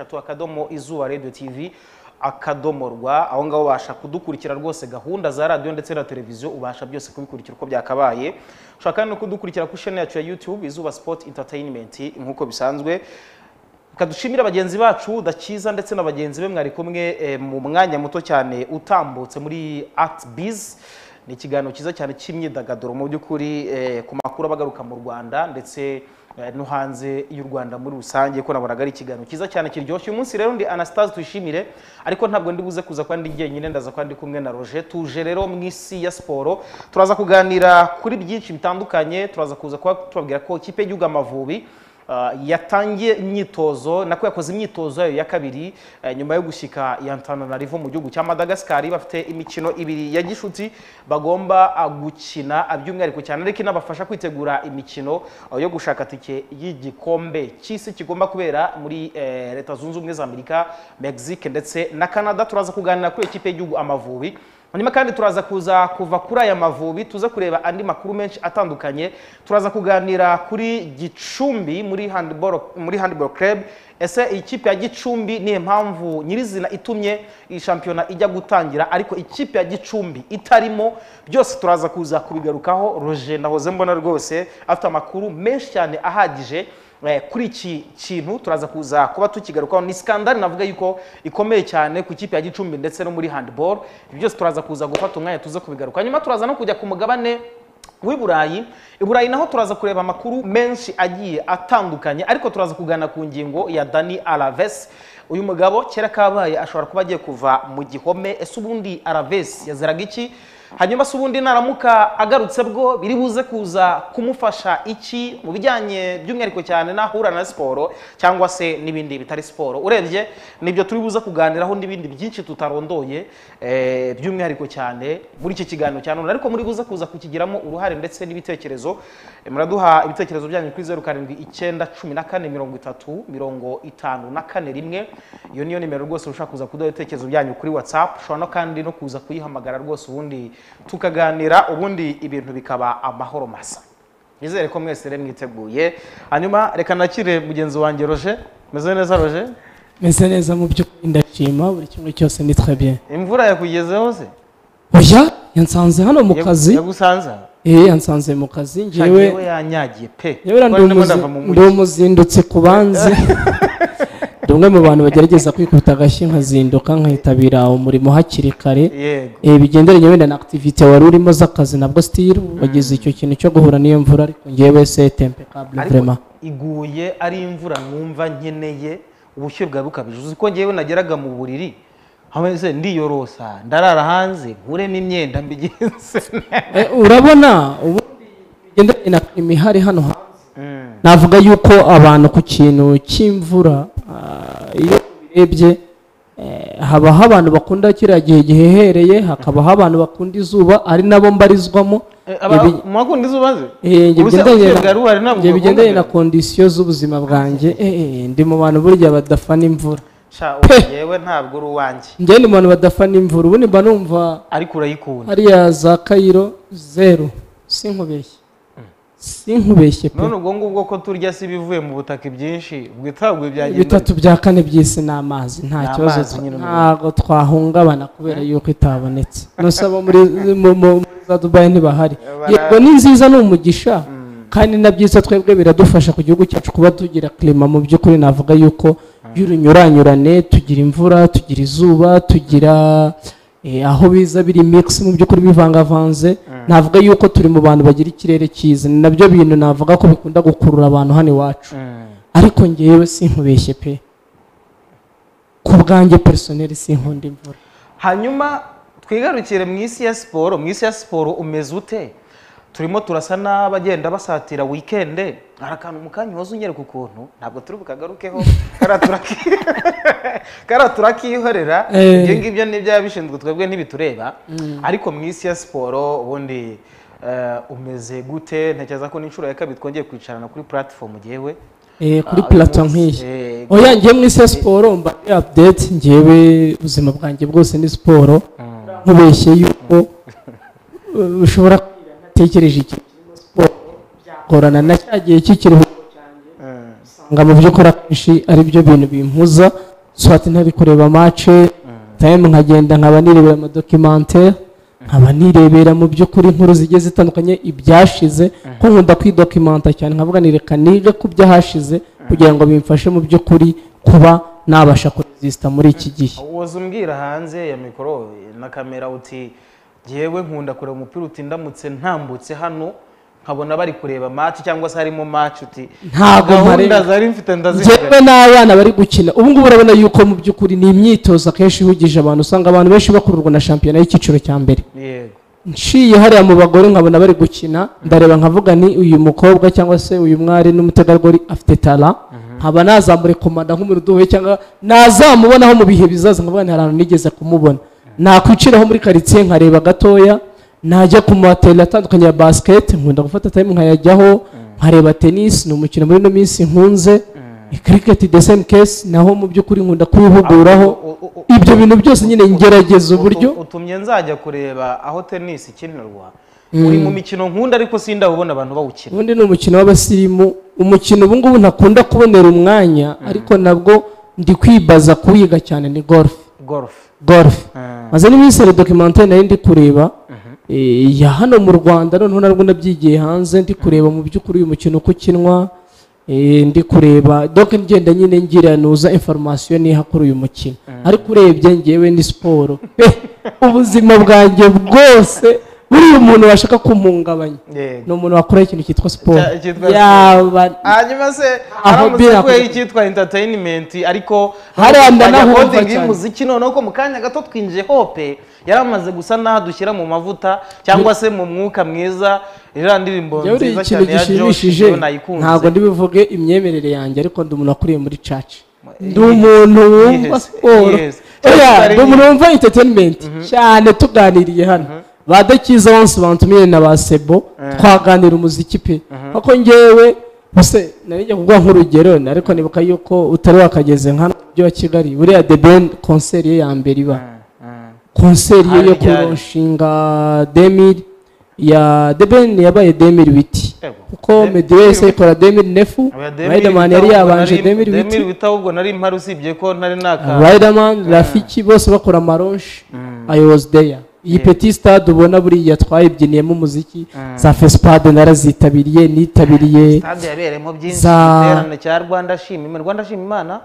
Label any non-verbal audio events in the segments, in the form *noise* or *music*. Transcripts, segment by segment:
eshatu akadomo izuba radio tv akadomo rwa aho ngaho ubasha kudukurikira rwose gahunda za radiyo ndetse na televiziyo ubasha byose kubikurikira uko byakabaye. Kandi no kudukurikira kuri shene yacu ya youtube izuba sport entertainment nk'uko bisanzwe. Kadushimira bagenzi bacu dakiza ndetse na bagenzi be mwari kumwe eh, mu mwanya muto cyane utambutse muri art biz ni ikiganiro cyiza cyane cy'imyidagaduro. Mu by'ukuri eh, ku makuru aba agaruka mu rwanda ndetse no hanze y'u rwanda muri rusange ko nabonaga ari ikiganiro cyiza cyane kiryoshye. Uyu munsi rero ndi anastase tuyishimire ariko ntabwo ndi buze kuza kuba ndi jyenyine ndaza kuba ndi kumwe na roger. Tuje rero mu isi ya siporo. Turaza kuganira kuri byinshi bitandukanye. Turaza kuza kuba tubabwira ko ikipe y'igihugu amavubi yatangiye imyitozo nako yakoze imyitozo yayo ya kabiri eh, nyuma yo gushyika ya Antananarivo mu gihugu cya Madagascar bafite imikino ibiri ya gishuti bagomba uh, gukina by'umwihariko cyane ariko inabafasha kwitegura imikino yo gushaka tike y'igikombe cy'isi kigomba kubera muri eh, leta zunze ubumwe za Amerika Mexique ndetse na Canada. Turaza kuganira kuri ekipe y'igihugu Amavubi. Hanyuma kandi turaza kuza kuva kuri aya mavubi tuze kureba andi makuru menshi atandukanye. Turaza kuganira kuri gicumbi muri handball muri ese ikipe ya gicumbi niyo mpamvu nyirizina itumye iyi shampiyona ijya gutangira? Ariko ikipe ya gicumbi itarimo? Byose turaza kuza kubigarukaho. Roger ndahoze mbona rwose afite amakuru menshi cyane ahagije. Kuri iki kintu turaza kuza kuba tukigarukaho. Ni skandali navuga yuko ikomeye cyane ku ikipe ya gicumbi ndetse no muri handball. Ibi byose turaza kuza gufata umwanya tuze kubigaruka. Nyuma turaza no kujya ku mugabane w'i burayi. I burayi naho turaza kureba amakuru menshi agiye atandukanye ariko turaza kugana ku ngingo ya dani alaves. Uyu mugabo kera kabaye ashobora kuba agiye kuva mu gihome. Ese ubundi alaves yaziraga iki? Hanyuma se ubundi naramuka agarutse bwo biri buze kuza kumufasha iki mu bijyanye by'umwihariko cyane n'ahura na siporo cyangwa se n'ibindi bitari siporo. Urebye ni byo turi buze kuganiraho n'ibindi byinshi tutarondoye eh, by'umwihariko cyane muri iki kiganiro cya none. Ariko muri buze kuza kukigiramo uruhare ndetse n'ibitekerezo Eh, muraduha ibitekerezo byanyu kuri zeru karindwi icyenda cumi na kane mirongo itatu mirongo itanu na kane rimwe. Iyo niyo nimero rwose ushaka kuza kuduha ibitekerezo byanyu kuri whatsapp. Ushobora no kandi no kuza kuyihamagara rwose ubundi tukaganira ubundi ibintu bikaba amahoro masa. Nizere ko mwese rero mwiteguye. Hanyuma reka nakire mugenzi wanjye roger. Meze neza roger? Meze neza mu by'ukuri ndashima buri kimwe cyose ni bien. Imvura yakugezeho se oya yansanze hano mu kazi. yagusanza eh yansanze mu kazi. Njyewe yanyagiye pe. Njyewe ndi mujyi. umuzindutsi ku banzi *laughs* ndi umwe mu bantu bagerageza kwikubita agashyi nkazinduka nkitabira umurimo hakiri kare. Eh bigenderanye wenda na activité wari urimo z'akazi nabwo still wagize icyo kintu cyo guhura n'iyo mvura ariko c'est impeccable ariko vraiment. iguye ari imvura numva nkeneye ubushyuhe bwawe bukabije. Uzi ko ngewe nageraga mu buriri hameze ndiyorosa ndarara hanze nkuremo imyenda mbigenze *laughs* Eh, urabona ubundi bigenderanye na klima ihari hano hanze. Mm. navuga yuko abantu ku kintu cy'imvura ah, iyo ubirebye eh, habaho abantu bakunda kiriya gihe gihehereye hakabaho abantu bakunda izuba ari nabo mbarizwamo. Eh, mwakunda izuba ze? Eh, bigendanye na- kondisiyo z'ubuzima bwanjye. Ndi mu bantu burya badafana imvura. Yewe ntabwo uri uwanjye. Njye ndi mu bantu badafana imvura. Ubundi mba numva ariko urayikunda. hariya za kayiro zeru sinkubeshye sinkubeshye pe. None ubwo ngubwo ko turya si ibivuye mu butaka ibyinshi bwitabwe byagenda bitatu bya kane by'isi ni amazi nta kibazo ntabwo twahungabana kubera yuko itabonetse. Nose abo muri mu- mu- muri za dubayi ntibahari. Yego ni nziza ni umugisha. Kandi na byiza twebwe biradufasha ku gihugu cyacu kuba tugira klima mu by'ukuri. Navuga yuko y'urunyuranyurane tugira imvura tugira izuba tugira eh, aho biza biri mix mu by'ukuri bivangavanze. Navuga yuko turi mu bantu bagira ikirere cyiza. Ni na byo bintu navuga ko bikunda gukurura abantu hano iwacu. Mm. ariko ngewe sinkubeshye pe. Ku bwanjye personel sinkunda imvura. Hanyuma twigarukire mu isi ya siporo mu isi ya siporo umeze ute? Turimo turasa n'abagenda basatira wikende hari akantu mu kanya woza unyereka ukuntu? Ntabwo turi bukagarukeho kariya turaki- *laughs* kariya turakihorera Eh. ibyo ngibyo ni ibyaba bishinzwe twebwe ntibitureba. Ariko mu isi ya siporo ubundi eh, umeze gute? Ntekereza ko n'inshuro ya kabiri twongeye kwicarana kuri platform ngewe Eh, kuri Ah, uyu munsi, nk'iyi oya ngewe mu isi ya siporo mba update ngewe ubuzima bwanjye bwose ni siporo. Nkubeshye yuko *laughs* ushobora kwira ntatekereje ikintu kirimo siporo byagorana na cya gihe cy'ikiruhuko mm, usanga mu byo ukora akenshi ari byo bintu bimpuza. Swati ntari kureba mace time nkagenda nkaba nirebera amadokimantere nkaba nirebera mu by'ukuri inkuru zigiye zitandukanye ibyashize ko nkunda kwidokimanta cyane nkavuga ni reka nige ku byahashize kugira ngo bimfashe mu by'ukuri kuba nabasha kuresisita muri iki gihe. Woza umbwira hanze ya mikoro na kamera uti ngewe nkunda kureba umupira uti ndamutse ntambutse hano nkabona bari kureba match cyangwa se harimo match uti Ntabwo gahunda zari mfite ndazifite njyewe n'abana bari gukina. Ubu ngubu urabona yuko mu by'ukuri ni imyitozo akenshi ihugije abantu. Usanga abantu benshi bakururwa na shampiyona y'icyiciro cya mbere. Yego. Nshiye hariya mu bagore nkabona bari gukina ndareba nkavuga ni uyu mukobwa cyangwa se uyu mwari n'umutegarugori afite tara nkaba nazamurekomanda nk'umuntu uduhuye cyangwa nazamubonaho mu bihe bizaza. Nkavuga ni hari ahantu nigeze kumubona. Nakwiciraho muri karitsiye nkareba gatoya najya ku materi atandukanye ya basiketi nkunda gufata time nkayajyaho nkareba tenisi ni umukino muri ino minsi nkunze. Kiriketi de same case naho mu by'ukuri nkunda kuwihuguraho u- ibyo bintu byose nyine ngerageza uburyo. Utu- utumye nzajya kureba aho tenisi ikinirwa. Uri mu mikino nkunda ariko sindabona abantu bawukina. Ubundi ni umukino w'abasirimu. Umukino ubu ngubu ntakunda kubonera umwanya ariko nabwo ndi kwibaza kuwiga cyane ni golf. Golf. Ah. maze n'iminsi hari documentary nari ndi kureba. Eh, ya hano mu rwanda noneho nabwo nabyigiye hanze ndi kureba mu by'ukuri uyu mukino uko ukinwa. Eh, ndi kureba. Donc ngenda nyine ngira nuza information niha kuri uyu mukino. Ariko urebye ngewe ni siporo. Eh, ubuzima bwanjye bwose. Buriya umuntu washaka kumpungabanya Yego. ni umuntu wakora ikintu cyitwa siporo. hanyuma se kubaho kugira- icyitwa entertainment ariko cyane. y'umuziki noneho ko mu kanya gato twinjiye hope yari amaze gusa n'aho dushyira mu mavuta cyangwa se mu mwuka mwiza iriya ndirimbo nziza cyane ya Josh gishimishije. Niyo nayikunze. Ntabwo ndibuvuge imyemerere yanjye ariko ndi umuntu wakuriye muri church. Ndi umuntu wumva siporo. ndi umuntu wumva entertainment. Cyane tuganiriye hano. Ba dakiza bonse bantumiye na ba sebo twaganira umuziki pe. Kuko ngewe buse nari njya kuguha nk'urugero ariko nibuka yuko utari wakageze nka mujyi wa kigali buriya the ben konseri ye ya mbere iba. Konseri ye yo Hari ryari? kurushinga demiri ya the ben yabaye demiri witi kuko meddy wese ikora demiri nefu riderman yari yabanje demiri witi wita ahubwo nari impari usibye ko nari naka riderman rafiki bose bakora amaronshi i was there. Iyi petit stade ubona buriya twayibyiniyemo umuziki. Za fesipade narazitabiriye nitabiriye. Stade yabereyemo byinshi igiterane cya rwanda shima. Imana rwanda shima imana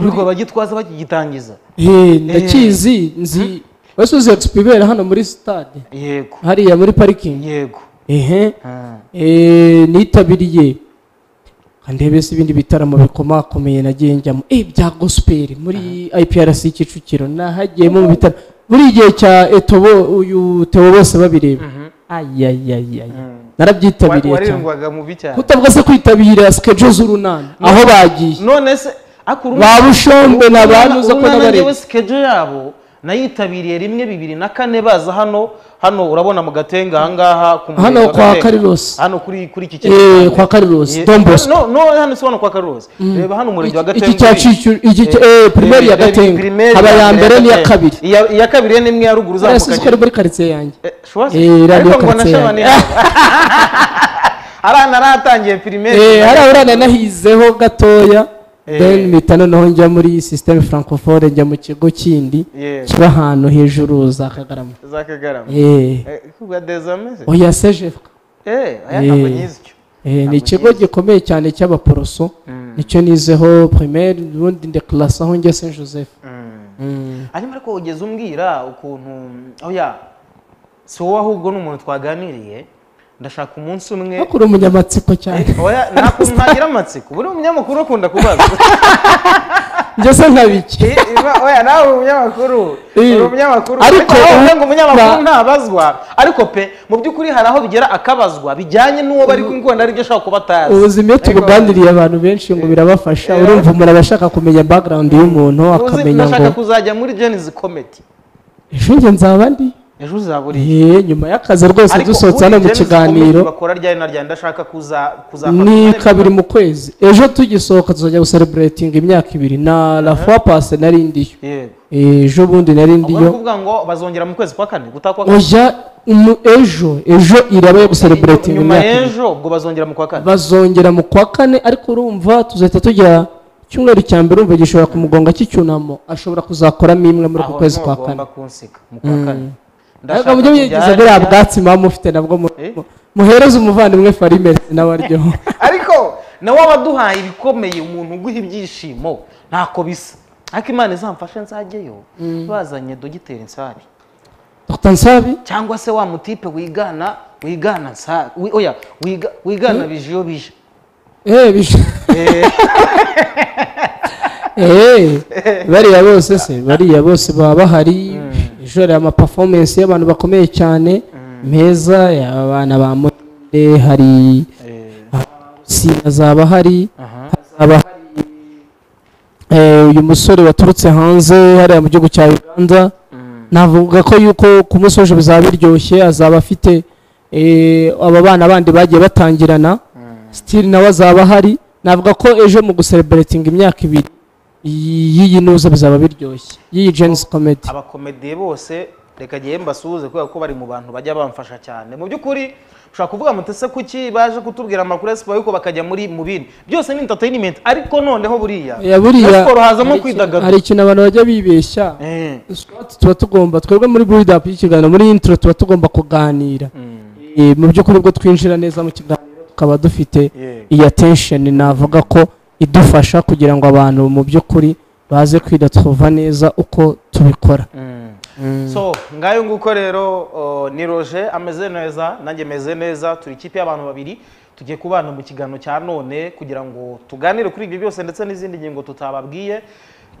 urwo bagitwaza bakigitangiza. Eh, ndakizi nzi. Wese uzi expo ibera hano muri stade? Yego. Hariya muri parikingi yego. Ehe. Ah. Eh, nitabiriye. Ndebe se ibindi bitaramo bikomakomeye nagiye njyamo. Eh bya gospel muri IPRC Kicukiro nahagiyemo mu bitaro. Buri gihe cya etobo uyu Theo bose babireba. Ayayayay narabyitabiriye cyane. kutavuga se kwitabira schedule z'urunana aho bagiye. None se ariko uru- Ba Bushombe na ba urunana- Nuza ko n'abareba. Nayitabiriye rimwe bibiri na kane baza hano hano urabona mu gatenga ahangaha Hano wa kwa. Carilos. hano kuri kuri iki Eh, kwa Carilos, Eh, Don Bosco. no no hano si hano kwa Carilos reba hano umurenge wa Gatenga iki cya uri. Cicu- iki eh, primaire ya Eh, Gatenga. Haba ya mbere n'iya kabiri. iya kabiri ni imwe ya ruguru uzamuka si ko ari muri karitsiye yanjye Eh? Eh, ariko ngo nashabane yanjye. *laughs* arana aratangiye primaire Eh, hariya urana nahizeho gatoya Eh. Then mpita noneho njya muri systeme francophone njya mu kigo kindi kiba ahantu hejuru za kagarama za kagarama Eh, Eh, oya eh Eh. Eh, ni ikigo gikomeye cyane cy'abaporoso. Nicyo nizeho primaire ubundi ndekarasi aho njya saint joseph. Mm. hanyuma ariko ugeze umbwira ukuntu oya si wowe ahubwo ni umuntu twaganiriye ndashaka umunsi umwe. Uri umunyamatsiko cyane. Oya ntabwo ntagira amatsiko. Buri umunyamakuru akunda kubaza. *laughs* Njye se nka biki Eh, iba- oya nawe umunyamakuru. Eh. umunyamakuru. Ariko ngo umunyamakuru ba- ntabazwa. Ariko pe mu by'ukuri hari aho bigera akabazwa bijyanye n'uwo bari kumwe ari byo ashobora kuba atazi. Ubuzima iyo tubuganiriye abantu benshi ngo birabafasha Eh. urumva umuntu aba ashaka kumenya background y'umuntu akamenya ndashaka ngo kuzajya muri Jenny's comedy. Ejo njye nzaba ndi? Ejo uzaba uri Eh, nyuma y'akazi rwose dusohotse hano mu kiganiro. ni kabiri mu kwezi. Ejo tugisohoka tuzajya gusereburatinga imyaka ibiri. Na la fois passe nari ndiyo. Ejo bundi nari ndiyo. bazongera mu kwezi kwa kane oya ejo ejo iraba yo gusereburatinga nyuma imyaka ibiri. bazongera mu kwa kane. Ariko urumva tuzahita tujya icyumweru cya mbere umva gishobora kumugonga cy'icyunamo ashobora kuzakoramo imwe muri uku kwezi kwa kane. Ariko mujye mwigiza buriya bwatsi muba mufite nabwo mu- Eh? mu- muhereze umuvandimwe farimere nawe aryoho *laughs* ariko nawe wabaduhaye ibikomeye umuntu uguha ibyishimo ntako bisa. Ariko imana izamfashe nzajyeyo bazanye dogiteri nsabi dr. Nsabi cyangwa se wa mutipe wigana wigana nsabi oya wiga, wigana bije iyo bije. Eh bisha eh. *laughs* *laughs* Bariya bose se bariya bose baba bahari. Hari amaperformance y'abantu bakomeye cyane meza y'abana ba monde hari si hazaba hari hazaba hari eh, uyu musore waturutse hanze hariya mu gihugu cya uganda navuga ko yuko ku munsi w'ejo bizaba biryoshye azaba afite eh, aba bana bandi bagiye batangirana sitiri nawe azaba ahari navuga ko ejo mu gusereburatinga imyaka ibiri y'iyi nuza bizaba biryoshye. Y'iyi jenisi komedi abakomediye bose reka gihe mbasuhuze kubera ko bari mu bantu bajya bamfasha cyane. Mu by'ukuri ushobora kuvuga muti ese kuki baje kutubwira amakuru ya siporo ariko bakajya muri mu bindi? Byose ni entertainment ariko noneho buriya ya buriya siporo hazamo kwidagadura. hari ikintu abantu bajya bibeshya. Eh, tuba tugomba twebwe muri build up y'ikiganiro muri intro tuba tugomba kuganira. Mm, Eh, mu by'ukuri ubwo twinjira neza mu kiganiro tukaba dufite yeah. iyi attention navuga ko idufasha kugira ngo abantu mu by'ukuri baze kwidatwuva neza uko tubikora. Mm. so ngayo nguko rero ni roje ameze neza nanjye meze neza turi ikipe y'abantu babiri tugiye kubana mu kiganiro cya none kugira ngo tuganire kuri ibyo byose ndetse n'izindi ngingo tutababwiye.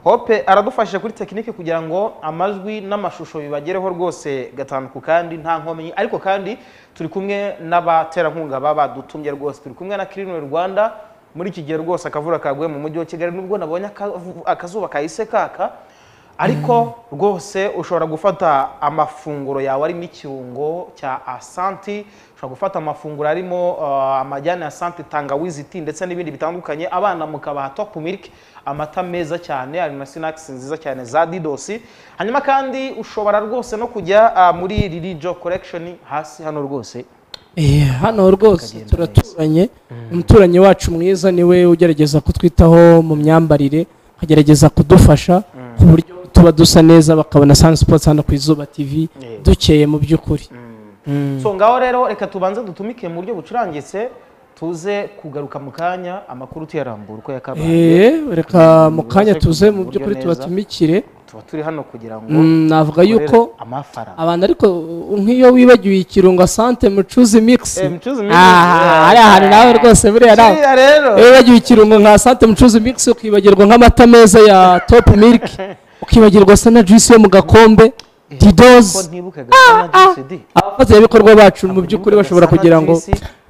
Hope aradufashije kuri tekinike kugira ngo amajwi n'amashusho bibagereho rwose gatanu ku kandi nta nkomyi. Ariko kandi turi kumwe n'abaterankunga baba badutumye rwose. Turi kumwe na kirinwe rwanda muri iki gihe rwose akavura kaguye mu mujyi wa kigali nubwo nabonye akazuba kahise kaka ariko rwose ushobora gufata amafunguro yawe arimo ikirungo cya asanti ushobora gufata amafunguro arimo uh, amajyane ya asanti tangawizi tea ndetse n'ibindi bitandukanye. Abana mukabaha top milk amata meza cyane hari na sinakisi nziza cyane za didosi hanyuma kandi ushobora rwose no kujya uh, muri ririjo collection. Hasi hano rwose. Hano rwose turaturanye. umuturanyi wacu mwiza ni we ugerageza kutwitaho mu myambarire akagerageza kudufasha ku buryo tuba dusa neza bakabona Sun Sports hano ku Izuba TV Yeah. dukeye mu by'ukuri. Mm. so ngaho rero reka tubanze dutumike mu buryo bucurangitse. Tuze kugaruka mu kanya amakuru tuyarambura uko yakabaye. Eh, reka mu kanya tuze mu by'ukuri tubatumikire. Tuba turi hano kugira ngo Mm, navuga yuko abantu ariko nk'iyo wibagiwe ikirungo asante mucuzi mix. Eh, Mchuzi Mix, ah yeah. hari ahantu nawe rwose buriya nawe. iyo wibagiwe ikirungo nka asante mucuzi mix ukibagirwa nk'amata meza ya top milk. *laughs* Ukibagirwa se na juice yo mu gakombe ko didozi ntibuke gasa na juice di. Abafatanyabikorwa bacu mu by'ukuri bashobora kugira ngo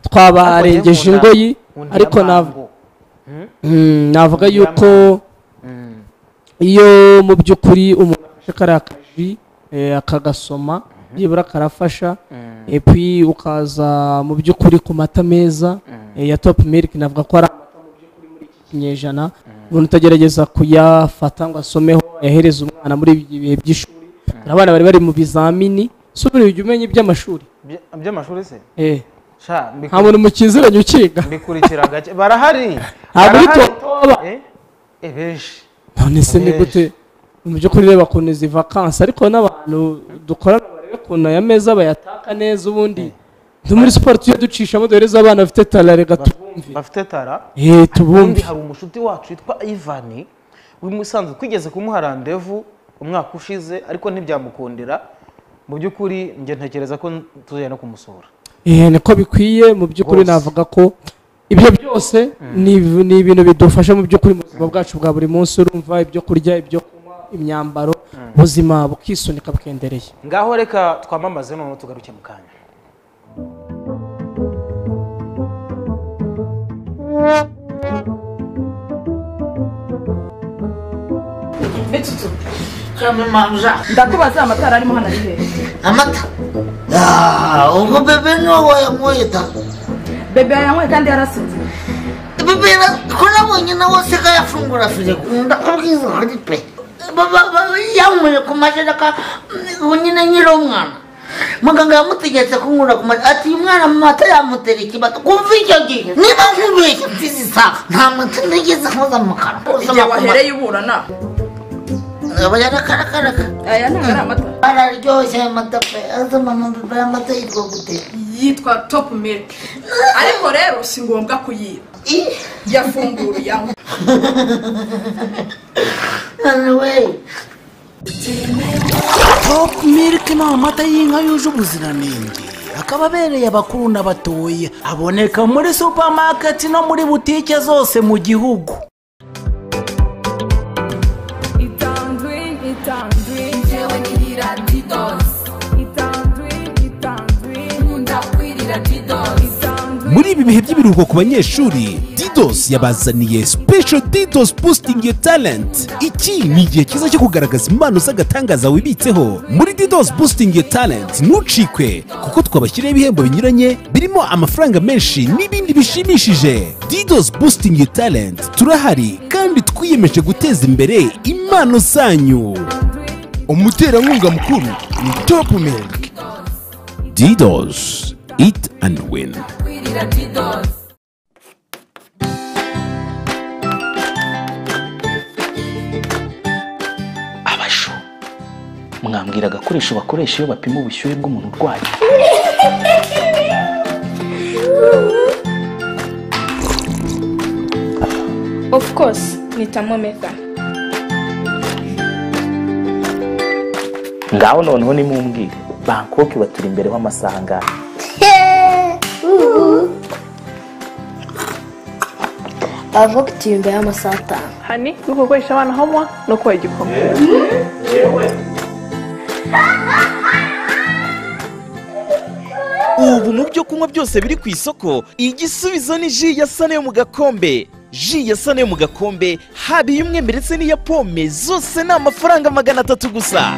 twabarengeje ingoyi ariko navuga Mm, navuga yuko iyo mu by'ukuri umuntu afashe kariya kaji eh, akagasoma byibura karafasha epi ukaza mu by'ukuri ku mata meza eh, ya top milk navuga ko ari amata mu by'ukuri muri iki kinyejana. Umuntu utagerageza kuyafata ngo asomeho yahereza umwana muri ibi bihe by'ishuri. Abana bari bari mu bizamini. Si ubu ujya umenya iby'amashuri. By'amashuri se? Eh. Nta muntu mukiziranye ukiga. mbikurikira gake. Barahari. *laughs* Ntabwo Eh, eh, benshi none se ni gute? Mu by'ukuri reba ukuntu izi vakansi ariko n'abantu dukorana barebe ukuntu aya meza bayataka neza ubundi ndi muri siporo tujye ducishamo duhereza abana bafite tara reka tubumve. bafite tara? Eh tubumve. hari umushuti wacu witwa Ivan. W'imusanze twigeze kumuha randevu umwaka ushize ariko ntibyamukundira. Mu by'ukuri njye ntekereza ko tuzajya no kumusura. eh niko bikwiye mu by'ukuri navuga ko ibyo byose ni ni ibintu bidufasha mu by'ukuri mu buzima bwacu bwa buri munsi urumva ibyo kurya ibyo kunywa imyambaro ubuzima bukisunika bukendereye. Ngaho reka twamamaze noneho tugaruke mu kanya. Ndakubaza amatara arimo hano ari hehe Amata. Ah, ubwo bebe ni we wayanyweye ta. bebe yanyweye kandi yarasutse Bebe ko nabonye nawe aseka yafungura firigo. Ndakubwiza ukuri pe. Yanyweye ku majereka nyine nkiri umwana. muganga yamutegetse kunkura ku mata ati uyu mwana mu mata yamutera ikibazo kumva icyo gihe niba nkubeshye mfize isaha nta mata nigeze nkoza mu kanwa igihe wahereye uburana ntabwo ari amata yitwa gute yitwa top milk. Ariko rero si ngombwa kuyiba Ih, yafungura uyanywa none we top milk ni amata y'inka yuje ubuziranenge akaba abereye abakuru n'abatoya aboneka muri supamaketi no muri butike zose mu gihugu. Itandwin. muri ibi bihe by'ibiruhuko ku banyeshuri. Didos yabazaniye special didos boosting your talent. Iki ni igihe cyiza cyo kugaragaza impano z'agatangaza wibitseho. Muri didos boosting your talent ntucikwe kuko twabashyiriyeho ibihembo binyuranye birimo amafaranga menshi n'ibindi bishimishije. Didos boosting your talent turahari kandi twiyemeje guteza imbere impano zanyu. Umuterankunga mukuru ni top milk. Didos. Eat and win. Abasho. Mwambwira agakoresho bakoresha iyo bapima ubushyuhe bw'umuntu urwaye. Of course, ni thermometer. ngaho noneho nimumbwire bangkok baturi imbere w'amasaha angahe? Avuga iti imbere y'amasaha atanu hani uri gukoresha abana homwa no kubaha igikoma ubu mu byo kunywa byose biri ku isoko igisubizo ni ji ya sane yo mu gakombe. Ji ya sane yo mu gakombe haba iy'umwembe ndetse n'iya pome zose ni amafaranga magana atatu gusa.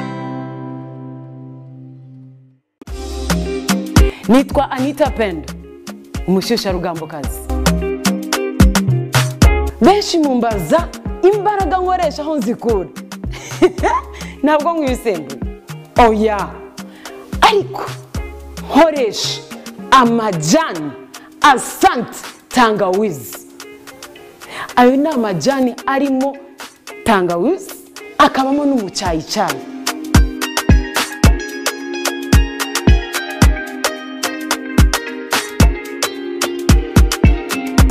Nitwa anita pendo umushyushyarugambokazi benshi mumbaza imbaraga nkoresha aho nzikura *laughs* ntabwo nkwisembuye oya. Ariko nkoresha amajyani asanti tangawizi. Ayo ni amajyani arimo tangawizi akabamo n'umucyayicyayi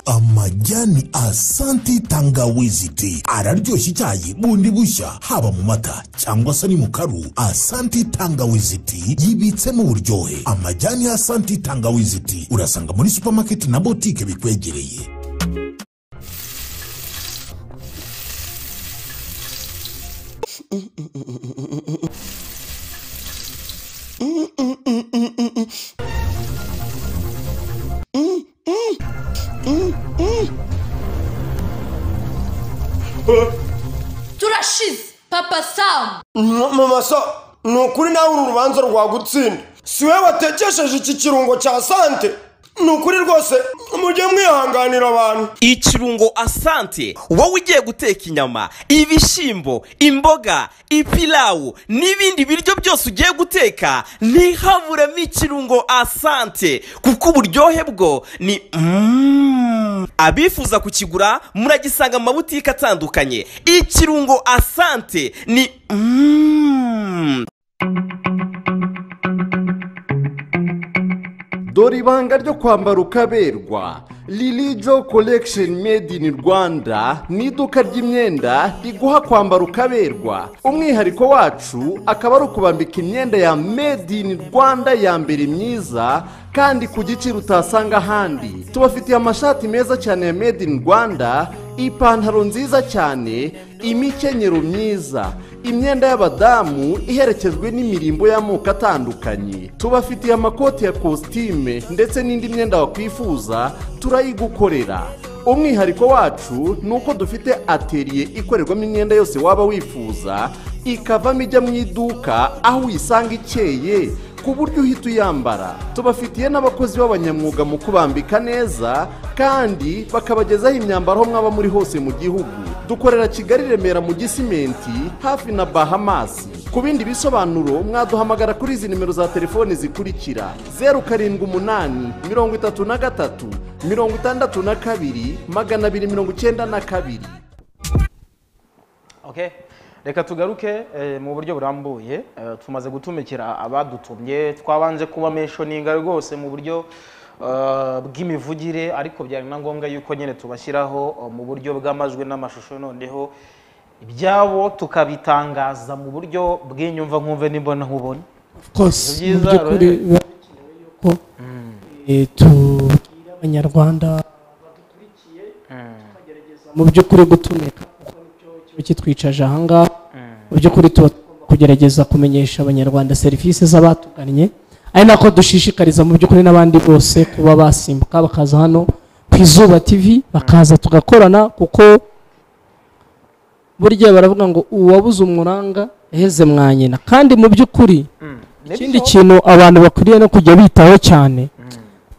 amajyani asanti tangawizi ti araryoshya icyayi bundi bushya haba mu mata cyangwa se ni mu karu. Asanti tangawizi ti yibitsemo uburyohe amajyani asanti tangawizi ti urasanga muri supamaketi na botike bikwegereye. *laughs* nawe uru rubanza rwagutsinda si wowe watekesheje iki kirungo cya sante? Ni ukuri rwose mujye mwihanganira abantu. Ikirungo asante wowe ugiye guteka inyama ibishyimbo imboga ipilawu n'ibindi biryo byose ugiye guteka ntihaburemo ikirungo asante kuko uburyohe bwo ni Mm. abifuza kukigura muragisanga mu mabutike atandukanye. Ikirungo asante ni dore ibanga ryo kwambara ukaberwa. Lilijo collection made in rwanda ni iduka ry'imyenda riguha kwambara ukaberwa. Umwihariko wacu akaba ari ukubambika imyenda ya made in rwanda ya mbere myiza kandi ku giciro utasanga ahandi. Tubafitiye amashati meza cyane ya made in rwanda ipantaro nziza cyane imikenyero myiza. Imyenda y'abadamu iherekejwe n'imirimbo y'amoko atandukanye. Tubafitiye amakoti ya kositime ndetse n'indi myenda wakwifuza turayigukorera umwihariko wacu ni uko dufite ateriye ikorerwamo imyenda yose waba wifuza ikavamo ijya mu iduka aho uyisanga ikeye. Ku buryo uhita uyambara. Tubafitiye n'abakozi b'abanyamwuga mu kubambika neza kandi bakabagezaho imyambaro aho mwaba muri hose mu gihugu. Dukorera kigali remera mu gisimenti hafi na bahamasi ku bindi bisobanuro mwaduhamagara kuri izi nimero za telefoni zikurikira. Zeru karindwi umunani mirongo itatu na gatatu mirongo itandatu na kabiri magana abiri mirongo icyenda na kabiri. Reka tugaruke eh, mu buryo burambuye Eh, tumaze gutumikira abadutumye. Twabanje kuba mentioninga rwose mu buryo eh, bw'imivugire ariko byari na ngombwa yuko nyine tubashyiraho mu buryo bw'amajwi n'amashusho noneho. Ibyabo tukabitangaza mu buryo bw'inyumva nkumve n'imbona nkubone of course Ni mu by'ukuri biba bikenewe yuko eh, tubwira abanyarwanda mu by'ukuri gutumika. kuko ni cyo kiba kitwicaje ahangaha mu by'ukuri tuba kugerageza kumenyesha abanyarwanda serivisi z'abatugannye ari nako dushishikariza mu by'ukuri n'abandi bose kuba basimbuka bakaza hano ku izuba tv bakaza tugakorana kuko burya baravuga ngo uwabuze umuranga yaheze mwa nyina. Kandi mu by'ukuri ikindi kintu abantu bakwiriye no kujya bitaho cyane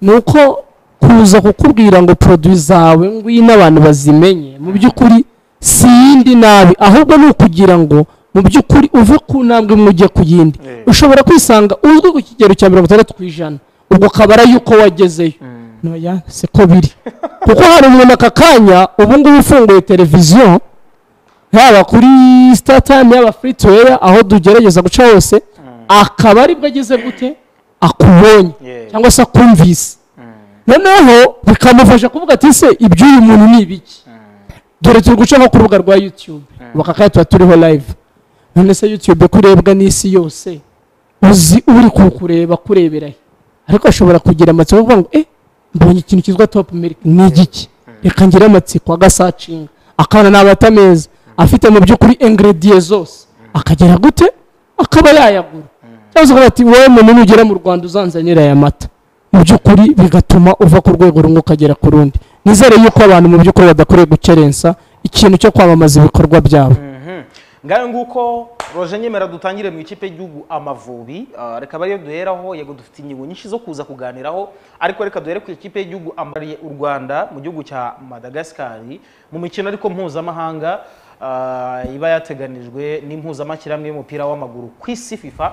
ni uko kuza kukubwira ngo poroduwi zawe ngwino abantu bazimenye. Mu by'ukuri si yindi nabi. Ahubwo ni ukugira ngo mu by'ukuri uve ku ntambwe imwe ujye ku yindi. Ushobora kwisanga uzwi ku kigero cya mirongo itandatu ku ijana. Ubwo ukabara yuko wagezeyo. Noya siko biri. Kuko hari umuntu aka kanya ubu ngubu ufunguye televiziyo yaba kuri sitatime yaba furi tuweya aho tugerageza guca hose akaba ari bwo ageze gute? Akubonye. Cyangwa se akumvise. Noneho bikamufasha kuvuga ati se iby'uyu muntu ni ibiki? Dore turi guca nko ku rubuga rwa yutube ubu aka tuba turiho live. None se yutube kurebwa n'isi yose uzi uri kukureba kurebera he ariko ashobora kugira amatsiko kuvuga ngo eh mbonye ikintu cyitwa top milk ni igiki reka ngire amatsiko agasacinga akabona ni amata meza afite mu by'ukuri ingredient zose. Akagera gute? Akaba yayagura. Cyangwa se ati wowe muntu nugera mu rwanda uzanzanira aya mata. Mu by'ukuri bigatuma uva ku rwego rumwe ukagera ku rundi. Nizere yuko abantu mu by'ukuri badakwiriye gukerensa ikintu cyo kwamamaza ibikorwa byabo. Ngayo nguko roje nyemera dutangire mu ikipe y'igihugu amavubi. Ah, reka bariyo duheraho yego dufite ingingo nyinshi zo kuza kuganiraho ariko reka duhere ku ikipe y'igihugu amariye u rwanda mu gihugu cya madagascari mu mikino ariko mpuzamahanga ah, iba yateganijwe n'impuzamashyirahamwe y'umupira w'amaguru ku isi fifa.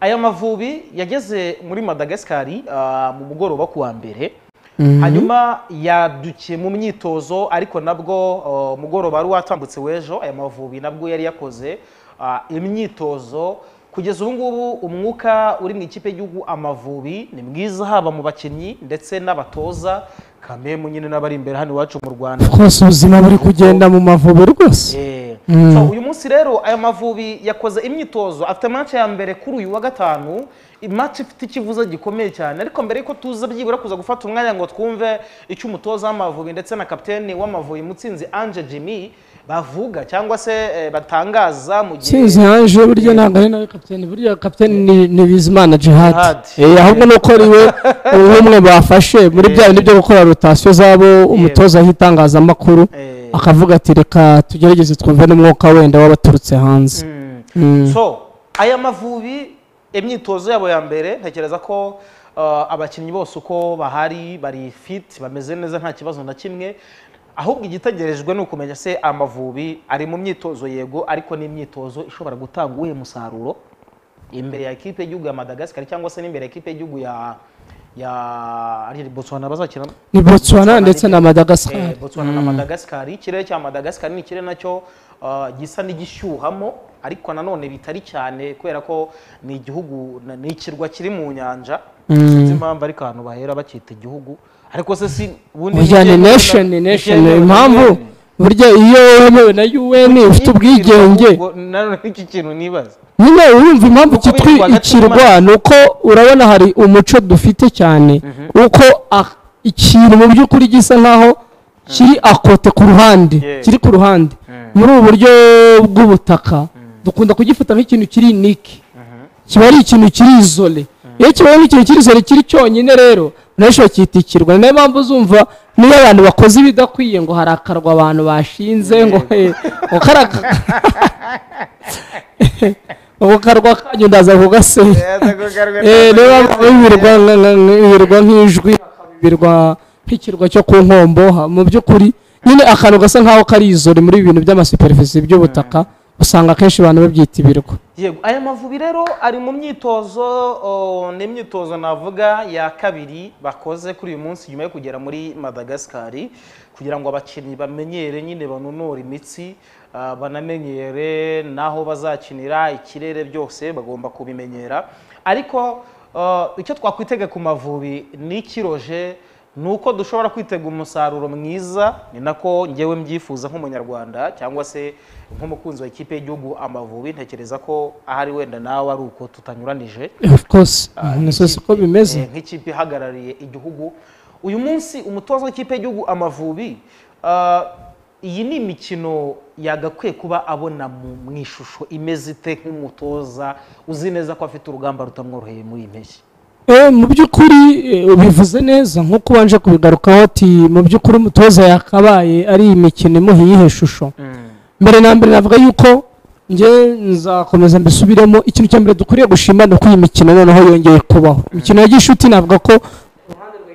Aya mavubi yageze muri madagascari ah, mu mugoroba ku wa mbere. Mhm. Hanyuma yadukiye mu myitozo ariko nabwo uh, mugoroba wari watambutse w'ejo aya mavubi nabwo yari yakoze uh, imyitozo. Kugeza ubu ngubu umwuka uri mu ikipe y'igihugu amavubi ni mwiza haba mu bakinnyi ndetse n'abatoza. Kamemu nyine n'abari imbere hano iwacu mu rwanda. Rwose ubuzima buri kugenda mu mavubi rwose. Eh, uyu munsi rero aya mavubi yakoze imyitozo. Afite match ya mbere kuri uyu wa gatanu. Match ifite ikivuzo gikomeye cyane. Ariko mbere yuko tuza byibura kuza gufata umwanya ngo twumve icyo umutoza w'amavubi ndetse na kapiteni w'amavubi mutsinzi Ange Jimmy bavuga cyangwa se eh, batangaza mu gihe sinzi hanje burya ntabwo ari nawe kapiteni burya kapiteni ni- bizimana jihad. Eh, ahubwo ni uko ari we *laughs* ubumwe bafashe muri bya bindi byo gukora rotasiyo zabo umutoza w'itangazamakuru. Akavuga ati reka tugerageze twumve n'umwuka wenda w'abaturutse hanze. Mm. so aya mavubi imyitozo yabo ya mbere ntekereza ko uh, abakinnyi bose uko bahari bari fit bameze neza nta kibazo na kimwe. Ahubwo igitegerejwe ni ukumenya se amavubi ari mu myitozo yego ariko ni imyitozo ishobora gutanga uwuhe musaruro? Imbere ya ekipe y'igihugu ya madagascar cyangwa se n'imbere ya ekipe y'igihugu ya ya ari botswana bazakina ni botswana ndetse na madagascar. Eh, Botswana na. Madagascar. Ikirere cya Madagascar? Ni ikirere na cyo uh, gisa n'igishyuhamo ariko nanone bitari cyane kubera ko ni igihugu ni ikirwa kiri mu nyanja. Mm. sinzi impamvu ariko ahantu bahera bacyita igihugu. Ariko se si ubundi nation nation. impamvu. Burya iyo wemewe na UN ufite ubwigenge? Ahubwo nanone iki kintu nibaza. Nyine urumva impamvu cyitwa ikirwa ni uko urabona hari umuco dufite cyane uko ah- ikintu mu by'ukuri gisa nkaho kiri akote ku ruhande kiri ku ruhande. Muri ubu buryo bw'ubutaka dukunda kugifata nk'ikintu kiri niki kiba ari ikintu kiri izole. Iyo kibaye nk'ikintu kiri izole kiri cyonyine rero na yo bakita ikirwa. Ni na yo mpamvu uzumva niyo abantu bakoze ibidakwiye ngo harakarwa abantu bashinze ngo he ngo karaka ubu karwa kanyu ndaza kugasenya. Eh, nk'ijwi ibirwa nk'ikirwa cyo ku nkombo mu by'ukuri nyine akantu gasa nk'aho kari izori muri ibi bintu by'amasuperivisi by'ubutaka usanga akenshi abantu babyita ibirwa yego aya mavubi rero ari mu myitozo ni imyitozo navuga ya kabiri bakoze kuri uyu munsi nyuma yo kugera muri madagasikari kugira ngo abakinnyi bamenyere nyine banonore imitsi banamenyere n'aho bazakinira ikirere byose bagomba kubimenyera. Ariko icyo twakwitega ku mavubi ni ikiroje ni uko dushobora kwitega umusaruro mwiza ni nako ngewe mbyifuza nk'umunyarwanda cyangwa se nk'umukunzi wa ikipe y'igihugu amavubi ntekereza ko ahari wenda nawe ari uko tutanyuranije. Of course. Nizo siko bimeze. Eh, nk'ikipe ihagarariye igihugu. Uyu munsi umutoza w'ikipe y'igihugu amavubi ah, iyi ni imikino yagakwiye kuba abona mu- ishusho imeze ite nk'umutoza uzi neza ko afite urugamba rutamworoheye muri iyi mpeshyi? Eh, mu by'ukuri eh, ubivuze neza. Nk'uko ubanje kubigarukaho ati mu by'ukuri umutoza yakabaye ari imikino imuha iyihe shusho. Mbere na mbere navuga yuko njye nzakomeza mbisubiremo ikintu cya mbere dukwiriye gushima ni uko iyi mikino noneho yongeye kubaho. Imikino ya gishuti navuga ko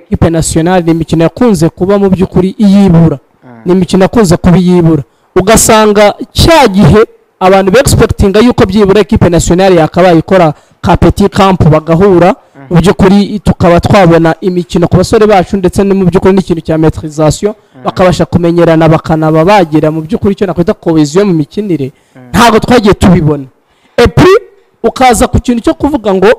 ikipe nasiyonari ni imikino yakunze kuba mu by'ukuri iyibura. Ni imikino yakunze kuba iyibura. Ugasanga cya gihe abantu begisipekitinga yuko byibura ikipe nasiyonari yakabaye ikora ka peti kampu bagahura mu by'ukuri tukaba twabona imikino ku basore bacu ndetse no mu by'ukuri n'ikintu cya metirizasiyo bakabasha kumenyerana bakanaba bagira mu by'ukuri icyo nakwita koheziyo mu mikinire. Ntabwo twagiye tubibona. Epi ukaza ku kintu cyo kuvuga ngo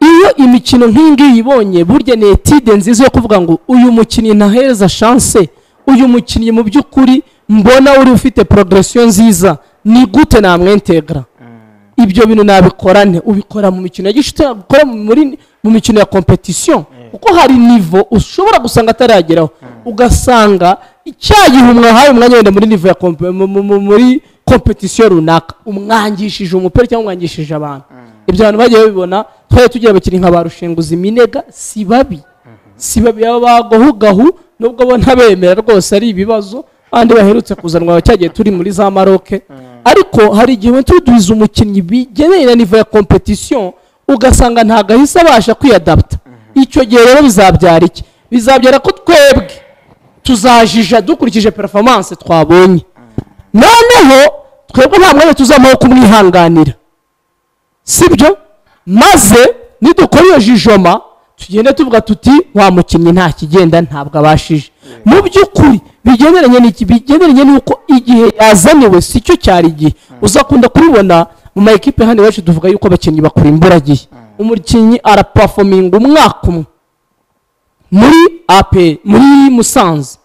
iyo imikino nk'iyi ngiyi ibonye burya ni etide nziza yo kuvuga ngo uyu mukinnyi ntahereza shanse uyu mukinnyi mu by'ukuri mbona uri ufite porogiresiyo nziza. Ni gute namwentegara ibyo bintu nabikorane. Ubikora mu mikino ukora mu mikino ya kompetisiyo kuko hari nivo ushobora gusanga atarageraho. Ugasanga icyagihe umwahaye umwanya wenda muri nivo ya muri kompetisiyo runaka. Umwangishije umupira cyangwa umwangishije abantu. Ibyo abantu bagiye babibona twari tugira abakinnyi nka ba rushenguzi minega si babi. Si babi aba bagahugahu nubwo bo ntabemera rwose ari ibibazo abandi baherutse kuzanwa cyagiye turi muri za maroke ariko hari igihe tuduhiza umukinnyi bigeneye na nivo ya kompetisiyo ugasanga ntabwo ahise abasha kwiyadaputa icyo gihe rero bizabyara iki? Bizabyara ko twebwe tuzajija dukurikije performance twabonye. Noneho twebwe nta mwanya tuzamuha kumwihanganira. Sibyo? Maze nidukora iyo jijoma tugenda tuvuga tuti wa mukinnyi nta kigenda ntabwo abashije. Mu by'ukuri bigenderanye n'uko igihe yazaniwe si cyo cyari igihe. Uzakunda kubibona mu ma ekipe hano iwacu tuvuga yuko abakinnyi bakora imburagihe. Umukinnyi arapafominga umwaka umwe. Muri ape muri musanze.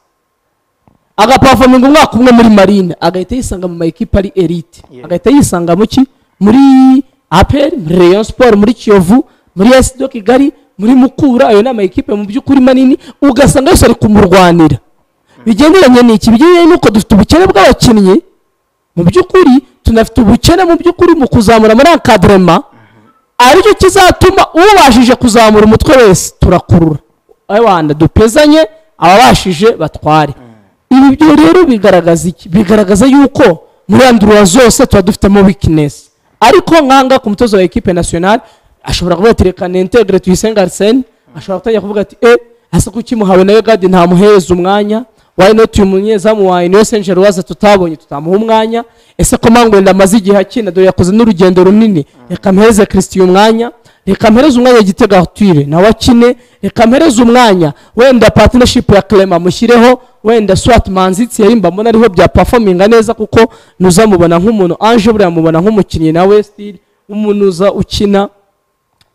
Agapafominga umwaka umwe muri marine. Agahita yisanga mu ma ekipe ari elite. Agahita yisanga mu ki? Muri aperi muri rayon siporo muri kiyovu muri esido kigali muri mukura. Ayo ni ama ekipe mu by'ukuri manini. Ugasanga yose ari kumurwanira. Bigenderanye n'iki? Bigenderanye n'uko dufite ubukene bw'abakinnyi mu by'ukuri tunafite ubukene mu by'ukuri mu kuzamura muri akaderema ari cyo kizatuma ubashije kuzamura umutwe wese turakurura. Abana dupezanye ababashije batware. Ibi byo rero bigaragaza iki? Bigaragaza yuko muri andurura zose tuba dufitemo wikinesi ariko nkanga ku mutozo wa ekipe nasiyonari ashobora kuvuga ati reka nintegere tuyisenga arisene ashobora gutangira kuvuga ati e ese kuki muhawe nawe gadi ntamuhereza umwanya? Wayi noti uyu munyezamu wawe niyo senjeri waza tutabonye tutamuha umwanya. Ese ko mpamvu wenda amaze igihe akina? Dore yakoze n'urugendo runini. Reka mpereze kirisitiye umwanya reka mpereze umwanya gitega atwire nawe akine. Reka mpereze umwanya. Wenda patinashipu ya kerema mushyireho. Wenda swati manzitsi yari mbona ariho bya pafominga neza kuko ntuzamubona nk'umuntu. Anje buriya mubona nk'umukinnyi nawe sitiri umuntu uza ukina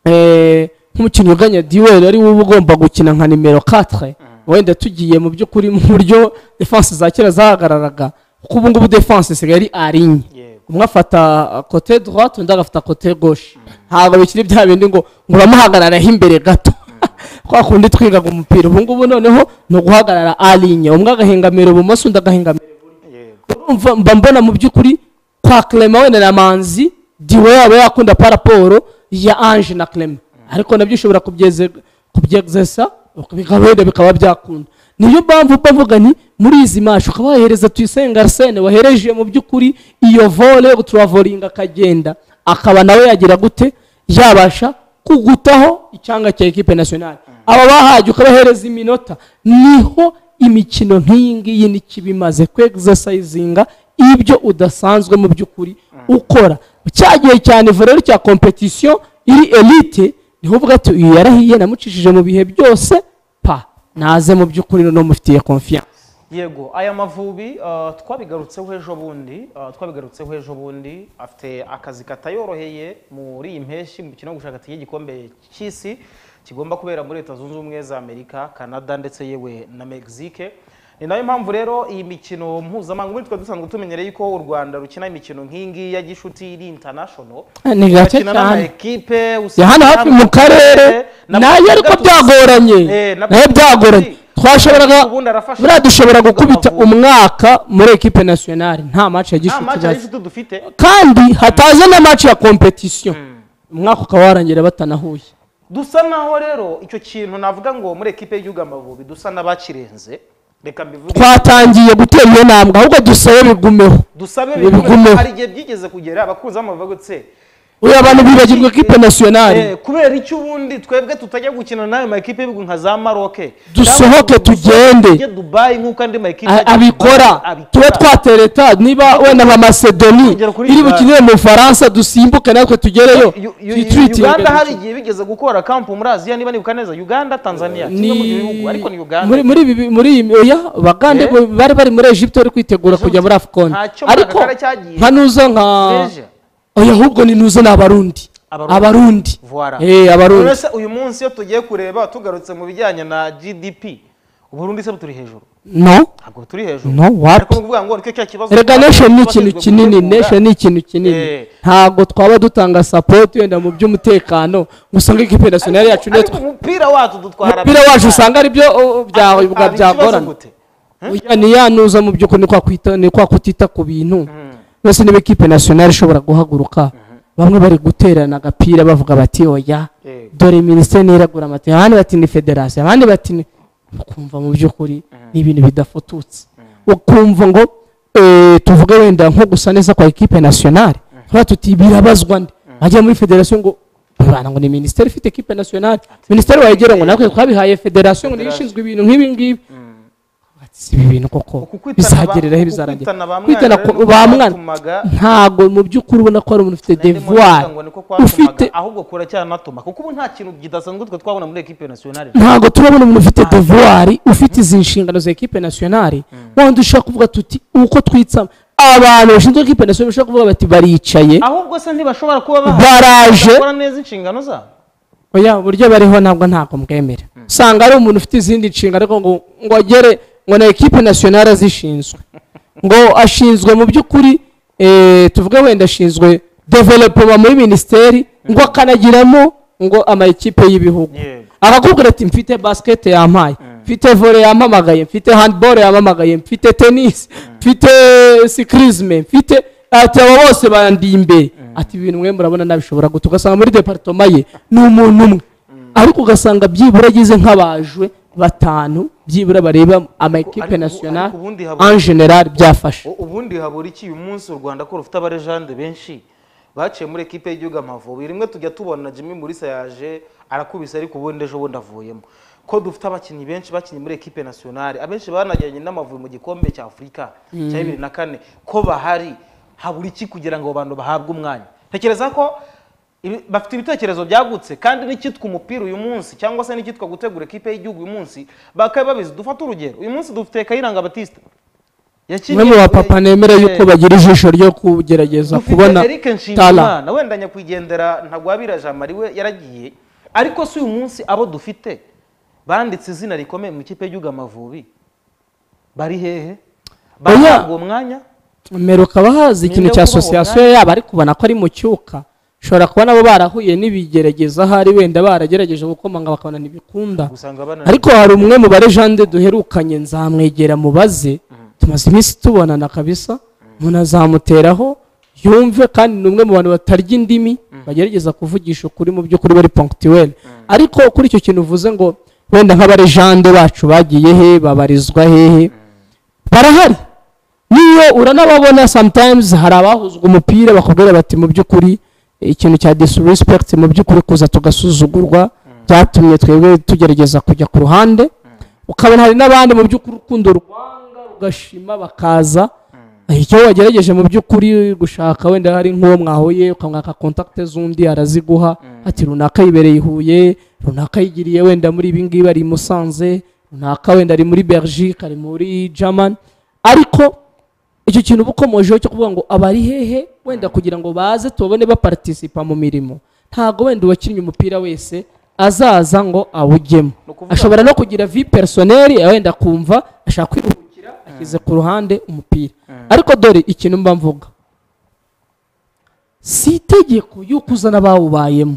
eh, nk'umukinnyi uganya diweri ari wowe ugomba gukina nka nimero 4 wenda tugiye mu by'ukuri mu buryo defense za kera zahagararaga kuko ubu ngubu defense isigaye ari arinye umwe afata kote droite undi agafata kote gauche. Ntabwo bikiri bya bindi ngo uramuhagararaho imbere gato. Kwa kundi twigaga umupira. Ubu ngubu noneho ni uguhagarara arinye umwe agahengamira ibumoso undi agahengamira urumva mba mbona mu by'ukuri kwa clement wenda na manzi diwe yaba yakunda paraporo ya ange na clement ariko na byo ushobora kubyeze- kubyegzesa bikaba byakunda. Niyo mpamvu bavuga ni muri izi mashi ukaba wahereza tuyisenga arsene wahereje mu by'ukuri iyo vole yo turavoringa akagenda. Akaba nawe yagira gute? Yabasha kugutaho icyanga cya ekipe nasiyonari aba bahajya ukabahereza iminota. Niho imikino nk'iyi ngiyi ni kiba imaze kwegzesayizinga ibyo udasanzwe mu by'ukuri ukora. Cya gihe cya nivo rero cya kompetisiyo iri elite ni ho uvuga ati uyu yarahiye namucishije mu bihe byose pa naze mu by'ukuri noneho mufitiye konfiyanse yego aya mavubi uh, twabigarutseho ejo bundi uh, twabigarutseho ejo bundi afite akazi katayoroheye muri iyi mpeshyi mu mukino wo gushaka tike y'igikombe cy'isi kigomba kubera muri leta zunze ubumwe za amerika canada ndetse yewe na mexique. Ni na yo mpamvu rero iyi mikino mpuzamahanga muri twe dusanzwe tumenyereye yuko u rwanda rukina imikino nk'iyi ngiyi ya gishuti iri international. Ni gake cyane. ya hano hafi mu karere. Na na yo ariko byagoranye. Eh, na na yo gatatu- byagoranye. Twashoboraga ubundi buriya dushobora gukubita umwaka muri ekipe nasiyonari nta match ya gishuti dufite. Kandi hataza na match ya kompetisiyo umwaka ukaba warangira batanahuye. Dusa naho rero icyo kintu navuga ngo muri ekipe y'igihugu amavubi dusa n'abakirenze. Twatangiye gutera iyo ntambwe ahubwo dusabe bigumeho. Dusabe bigumeho. bigume hari igihe byigeze kugera abakunzi b'amavubi gutse. Uyu abantu bibagirwa ekipe nasiyonari Eh, kubera icyo ubundi twebwe tutajya gukina n'ayo ma ekipe y'ibihugu nka za maroke dusohoke tugende. dubayi nk'uko andi ma ekipe A- ajya abikora. tube twatereta niba wenda nka masedoni iri bukinire mu bufaransa dusimbuke natwe tugereyo. Uganda hari igihe bigeze gukora kampu muri aziya niba nibuka neza. Uganda tanzania kimwe mu bihugu ariko ni uganda. muri ibi- muri iyi oya bagande Eh? bari bari muri Egypte bari kwitegura kujya muri Afcon. Ariko nka nuza nka. Oya ahubwo ni nuza ni abarundi. Abarundi eh abarundi. Uyu munsi iyo tugiye kureba tugarutse mu bijyanye na gdp uburundi se turi hejuru? No. Ntabwo turi hejuru. No, what? twaba nation ni ikintu kinini nation ni ikintu kinini. Eh. ntabwo twaba dutanga support wenda mu by'umutekano ngo usange ikipe nationale yacu niyo umupira wacu dutwara umupira wacu usanga ari byo bwa- ikibazo byagorana? Oya, ni ya nuza mu by'ukuri ni kwa kwita ni kwa kutita ku bintu. Mbese niba ikipe nationale ishobora guhaguruka. Bamwe bari guterana agapira bavuga bati oya Eh. dore minisiteri niragura amata abandi bati ni federasiyo abandi bati ni ukumva mu by'ukuri ni ibintu bidafututse. Ukumva ngo eh, tuvuge wenda nko gusa neza kwa ekipe nationale. Tuba tuti birabazwa nde? Bajya muri federasiyo ngo bana ngo ni minisiteri ifite ekipe nationale. Minisiteri wayegera ngo natwe twabihaye federasiyo ngo niyo ishinzwe ibintu nk'ibi ngibi. Si ibi bintu koko bizagereraho ba- bizarangira uku kwitana ba mwana ntago mu by'ukuri ubona ko ari umuntu ufite kwatumaga, ufite ahubwo kuracyanatuma kuko ubu nta kintu kidasanzwe twe twabona muri ekipe nationale. Ntabwo turabona umuntu ufite devoir ufite izi nshingano za ekipe nationale. Wenda ushobora kuvuga tuti uko twitsama. Abantu bashinzwe ekipe nationale bashobora kuvuga bati baricaye. Ahubwo se ntibashobora kuba Baraje. bakora neza inshingano zabo oya uburyo bariho ntabwo ntabwo mbwemera. Usanga ari umuntu ufite izindi nshingano ariko ngo agere ngo na ekipe nationale azishinzwe. Ngo ashinzwe mu by'ukuri eh, tuvuge wenda ashinzwe development muri minisiteri ngo akanagiramo ngo ama ekipe y'ibihugu akakubwira ati mfite basket yampaye mfite volley yampamagaye mfite handball yampamagaye mfite tennis mfite cyclisme mfite ati abo bose bandiye imbere ati ibintu mwe murabona nabishobora gute ugasanga muri departoma ye ni umuntu umwe. Ariko ugasanga byibura agize nk'abajwe batanu byibura bareba ama ekipe nationale ubundi habura- en general byafashe. Ubundi habura iki uyu munsi u rwanda ko rufite abarejande benshi? Baciye muri ekipe y'igihugu amavubi. Rimwe tujya tubona jimmy murisa yaje arakubise ariko ubundi ejo bundi avuyemo. Ko dufite abakinnyi benshi bakinnye muri ekipe nationale. Abenshi banajyanye n'amavubi mu gikombe cya afurika Mm. cya bibiri na kane. Ko bahari habura iki kugira ngo abo bantu bahabwe umwanya? Ntekereza ko bafite ibitekerezo byagutse kandi n'icyitwa umupira uyu munsi cyangwa se n'icyitwa gutegura ekipe y'igihugu uyu munsi bakaba babizi. Dufate urugero. Uyu munsi dufite kayiranga batiste umwe mu bapapa nemera yuko bagira ijisho ryo kugerageza kubona Nshimiyimana. wenda nyakwigendera ntagwabira Jean Marie we yaragiye. Ariko si uyu munsi abo dufite banditse izina rikomeye mu ikipe y'igihugu Amavubi. Bari hehe? Bahabwa uwo mwanya? Mperuka bahazi ikintu cya asosiyasiyo yabo ariko ubona ko ari mu cyuka. Ushobora kubona bo barahuye n'ibigerageza ahari wenda baragerageje gukomanga bakabona ntibikunda. Ariko hari umwe mu barejande duherukanye nzamwegera mubaze. Tumaze iminsi tubonana kabisa. Umuntu azamuteraho yumve kandi ni umwe mu bantu batarya indimi bagerageza kuvugisha ukuri mu by'ukuri bari ponctuel. Ariko kuri icyo kintu uvuze ngo wenda nk'abarejande bacu bagiye he babarizwa hehe barahari. Niyo uranababona sometimes hari abahuzwa umupira bakubwira bati mu by'ukuri ikintu cya disrespect mu by'ukuri kuza tugasuzugurwa byatumye twebwe tugerageza kujya ku ruhande ukabona hari n'abandi mu by'ukuri urukundo rwanga rugashima bakaza. Icyo wagerageje mu by'ukuri gushaka wenda hari nk'uwo mwahuye ukamwaka kontakite z'undi araziguha. Ati runaka yibereye i huye runaka yigiriye wenda muri ibi ngibi ari i musanze runaka wenda ari muri belgique ari muri german. Ariko icyo kintu uba ukomojeho cyo kuvuga ngo abari hehe? Wenda kugira ngo baze tubone baparitisipa mu mirimo. Ntabwo wenda uwakinnye umupira wese azaza ngo awujyemo. Ashobora no kugira vi personeri wenda kumva ashaka kwiruhukira ashyize ku ruhande umupira. Ariko dore ikintu mba mvuga. Si itegeko y'uko uzana abawubayemo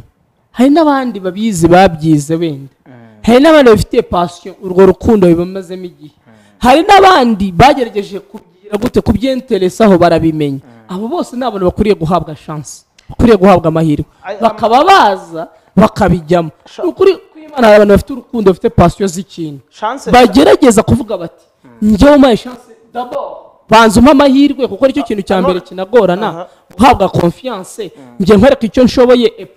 hari n'abandi babizi babyize wenda. Hari n'abandi bafitiye pasiyo urwo rukundo bibamazemo igihe. Hari n'abandi bagerageje gute kubyenteresaho barabimenya. Abo bose ni abantu bakwiriye guhabwa shansi bakwiriye guhabwa amahirwe. Bakaba baza bakabijyamo. Ni ukuri kw'imana hari abantu bafite urukundo bafite pasiyo z'ikintu. Bagerageza kuvuga bati njyewe umpaye shansi dabo banza umpe amahirwe kuko ari cyo kintu cya mbere kinagorana. Guhabwa konfiyanse njye nkwereka icyo nshoboye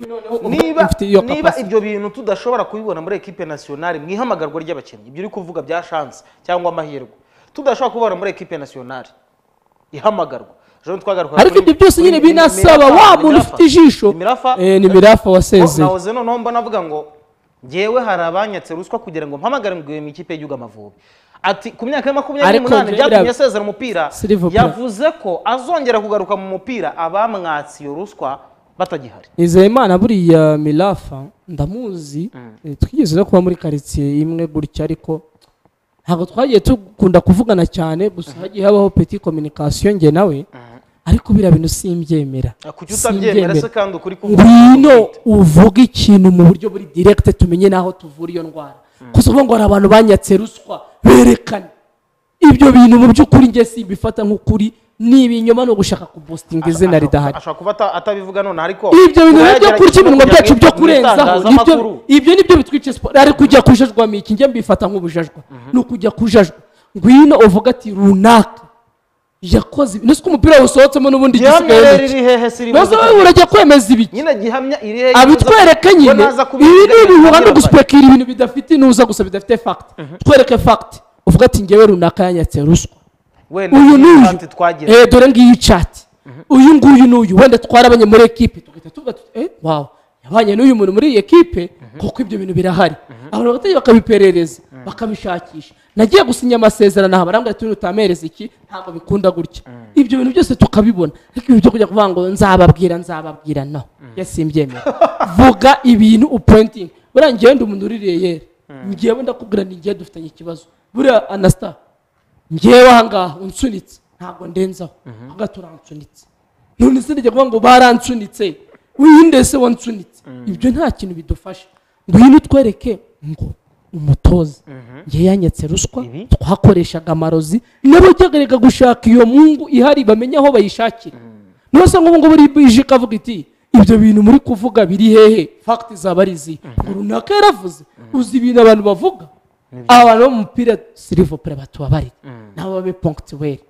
niba ibyo bintu tudashobora kubibona muri ekipe nasiyonari mu ihamagarwa ry'abakinnyi. Ibyo uri kuvuga bya shansi cyangwa amahirwe. Tudashobora kubibona muri ekipe nasiyonari ihamagarwa ariko ibyo byose nyine binasaba wa muntu ufite ijisho ni mirafa wasezeye nahoze noneho mba navuga ngo ngewe hari abanyatse ruswa kugira ngo mpamagare ngo mu ikipe y'igihugu amavubi ati ku myaka ya makumyabiri n'umunani byatumye asezera umupira yavuze ko azongera kugaruka mu mupira. Abamwatse iyo ruswa batagihari nizeyimana buriya mirafa ndamuzi twigeze no kuba muri karitsiye imwe gutya ariko ntabwo twagiye dukunda kuvugana cyane gusa hagiye habaho peti kominikasiyo njye nawe ariko biriya bintu simbyemera. Ukuri kuvuga ngwino uvuge ikintu mu buryo buri direkite tumenye n'aho tuvura iyo ndwara. Gusa uvuga ngo hari abantu banyatse ruswa berekane. Ibyo bintu mu by'ukuri njye simbifata nk'ukuri ni ibinyoma ni ugushaka kubositinga izina ridahari ashobora kuba ata- atabivuga none ariko ibyo bintu byo kurya yagerageje byacu byo kurenzaho ibyo ni byo bitwica siporo. Ari kujya kujajwamo iki njye mbifata nk'ubujajwa. Ni ukujya kujajwa ngwino uvuga ati runaka. Yakoze ibi. Nese ko umupira wawusohotsemo n'ubundi gisigaye siri Mbese wowe urajya kwemeza ibiki abitwereke nyine. Ibi ni ibihuha no gusipekira ibintu bidafite inuza gusa bidafite fagiti twereke fagiti uvuga ati ngewe runaka yanyatse ruswa. Uyu chat twagize. Eh, dore ngiyi cati uyu nguyu n'uyu wenda twarabanye muri ekipe tugahita tuvuga tuti eh wawu yabanye n'uyu muntu muri iyi ekipe kuko ibyo bintu birahari. Abantu bagategeka bakabiperereza bakabishakisha. Nagiye gusinya amasezerano aha barambwira ati utamereza iki? Ntabwo bikunda gutya. Ibyo bintu byose tukabibona. Ariko ibintu byo kujya kuvuga ngo nzababwira nzababwira. No. Yasimbyemera *laughs* vuga ibintu upointing. Buriya ngewe ndi umuntu uri reyeri ngewe ndakubwira ni ngewe dufitanye ikibazo. Buriya anasita ngewe ahangaha unsunitse ntabwo ndenzaho hagati uransunitse none se njya kuvuga ngo baransunitse winde se. Wansunitse ibyo nta kintu bidufasha. Ngwino utwereke ngo umutoza ngewe yanyatse ruswa. Twakoreshaga amarozi. N'abajyaga gushaka iyo mungu ihari bamenye aho bayishakira. Niyo se nk'ubu ngubu uri ikavuga iti ibyo bintu muri kuvuga biri hehe? Fagiti zaba ari izi. Ngo runaka yaravuze. Uzi ibintu abantu bavuga? Abantu bo mu mupira sirivopure batubabarire nabo babe ponkitiweri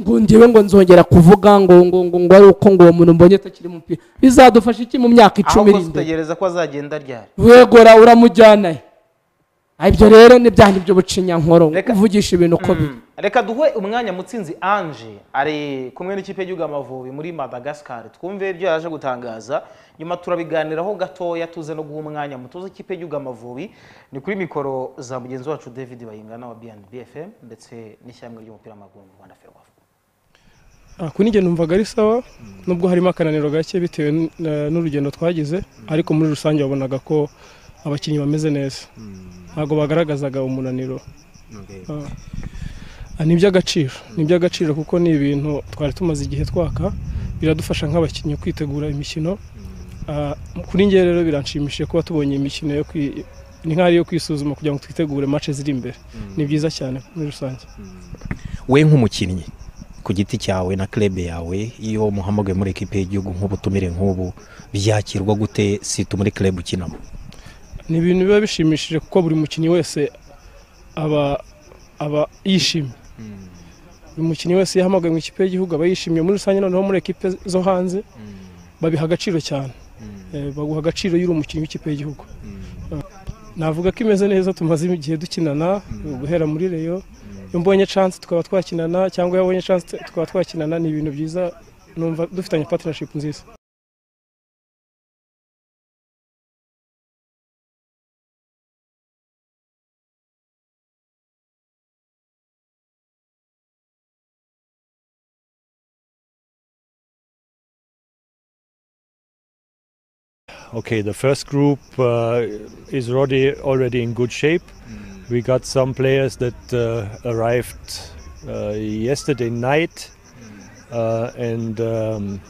ngo ngewe ngo nzongera kuvuga ngo ngo ngo ngo ari uko ngo uwo muntu mbonye atakiri mu mupira bizadufasha iki mu myaka icumi iri imbere dutegereza ko azagenda ryari? Wegora uramujyana he ibyo rero ni bya byo bucinyankoro kuvugisha ibintu uko biri reka duhe umwanya mutsinzi anje ari kumwe n'ikipe y'igihugu amavubi muri madagascar. Twumve ibyo yaje gutangaza. Nyuma turabiganiraho gatoya tuze no guha umwanya mutuze ikipe y'igihugu amavubi. Ni kuri mikoro za mugenzi wacu david bayingana wa bnb fm ndetse n'ishyamba ry'umupira w'amaguru mu rwanda ferwafa. Ah, kuri njye numvaga ari sawa nubwo harimo akananiro gake bitewe n'urugendo twagize. Ariko muri rusange wabonaga ko abakinnyi bameze neza. Ntabwo bagaragazaga umunaniro. Ah. Ah, ni iby'agaciro. Ni iby'agaciro kuko ni ibintu twari tumaze igihe twaka. Biradufasha nk'abakinnyi kwitegura imikino. Ah, kuri njye rero biranshimishije kuba tubonye imikino yo kwi- ni nk'ari yo kwisuzuma kugira ngo twitegure match ziri imbere. Ni byiza cyane muri rusange. We nk'umukinnyi ku giti cyawe na club yawe iyo muhamagaye muri ekipe y'igihugu nk'ubutumire nk'ubu byakirwa gute situ muri club ukinamo ni ibintu biba bishimishije kuko buri mukinnyi wese aba aba yishimye. Buri mukinnyi wese yahamagaye mu ikipe y'igihugu aba yishimiye muri rusange noneho muri ekipe zo hanze babiha agaciro cyane. Eh, baguha agaciro iyo uri umukinnyi w'ikipe y'igihugu. Navuga ko imeze neza tumaze igihe dukinana guhera muri reyo iyo mbonye chance tukaba twakinana cyangwa iyo abonye chance tukaba twakinana ni ibintu byiza. Numva dufitanye partnership nziza. Okay, the first group uh, is already already in good shape. We got some players that uh, arrived uh, yesterday night, uh, and um,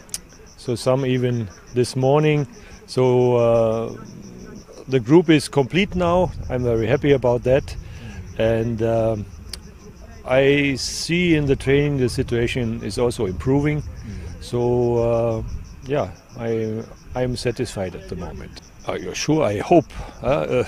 so some even this morning. So uh, the group is complete now. I'm very happy about that, and um, I see in the training the situation is also improving. So uh, yeah, I I'm satisfied at the moment. Are you sure? I hope. Uh, uh,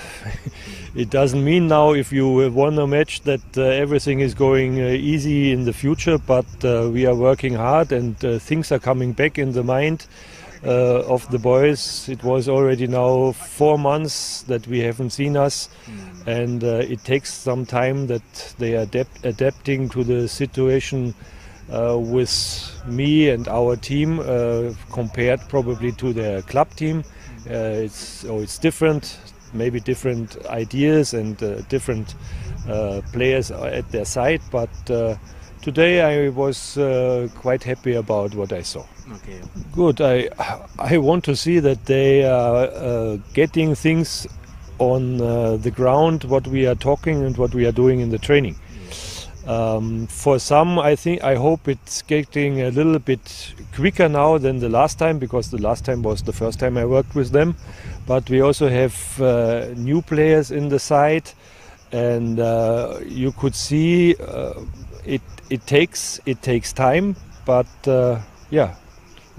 *laughs* it doesn't mean now if you won a match that uh, everything is going uh, easy in the future, but uh, we are working hard and things are coming back in the mind of the boys. It was already now four months that we haven't seen us, and it takes some time that they are adapt- adapting to the situation with me and our team uh, compared probably to the club team. Uh, it's so it's different, maybe different ideas and uh, different uh, players at their side. But uh, today I was uh, quite happy about what I saw. Okay. Good. I I want to see that they are uh, getting things on uh, the ground, what we are talking and what we are doing in the training. Um, for some, I think I hope it's getting a little bit quicker now than the last time because the last time was the first time I worked with them. But we also have uh, new players in the side, and uh, you could see uh, it. It takes it takes time, but uh, yeah,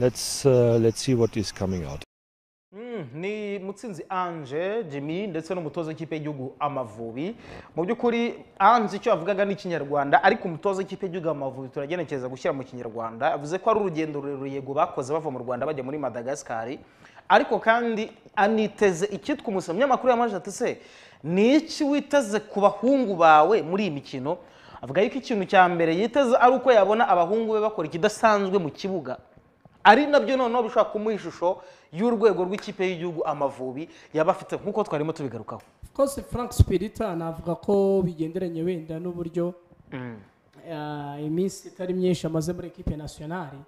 let's uh, let's see what is coming out. Ni mutsinzi ange jimmy ndetse n'umutoza w'ikipe y'igihugu amavubi. Mu by'ukuri ange icyo yavugaga ni ikinyarwanda ariko umutoza w'ikipe y'igihugu amavubi turagenekereza gushyira mu kinyarwanda. Yavuze ko ari urugendo rurerure yego bakoze bava mu rwanda bajya muri madagascar. Ariko kandi aniteze icyitwa umusoro umunyamakuru yamaje ati se? Ni iki witeze ku bahungu bawe muri iyi mikino? Avuga yuko ikintu cya mbere yiteze ari uko yabona abahungu be bakora ikidasanzwe mu kibuga. Ari na byo noneho bishobora kumuha ishusho y'urwego rw'ikipe y'igihugu amavubi yaba afite nk'uko twarimo tubigarukaho. Kose frank spirita navuga ko bigenderanye wenda n'uburyo eh, iminsi itari myinshi amaze muri ekipe nasiyonari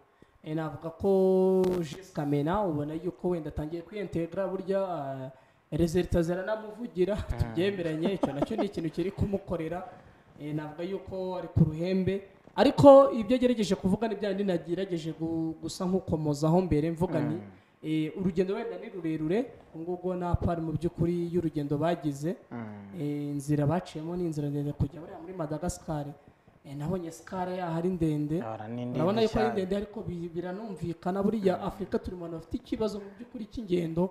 Eh, navuga ko Jules kamena ubona yuko wenda atangiye kwiyentegra burya rezerita ziranamuvugira. Tubyemeranye icyo na cyo ni ikintu kiri kumukorera. Eh, navuga yuko ari ku ruhembe. Ariko ibyo agerageje kuvuga ni byandi nagerageje gu- gusa nk'ukomozaho mbere mvuga ni eh, urugendo wenda ni rurerure ubwo nta pari mu by'ukuri y'urugendo bagize Eh, inzira baciyemo ni inzira ndende kujya buriya muri madagascar. Eh, nabonye skara yaho ari ndende. Urabona yuko ari ndende ariko bi- biranumvikana buriya afurika turi mu bantu bafite ikibazo mu by'ukuri cy'ingendo.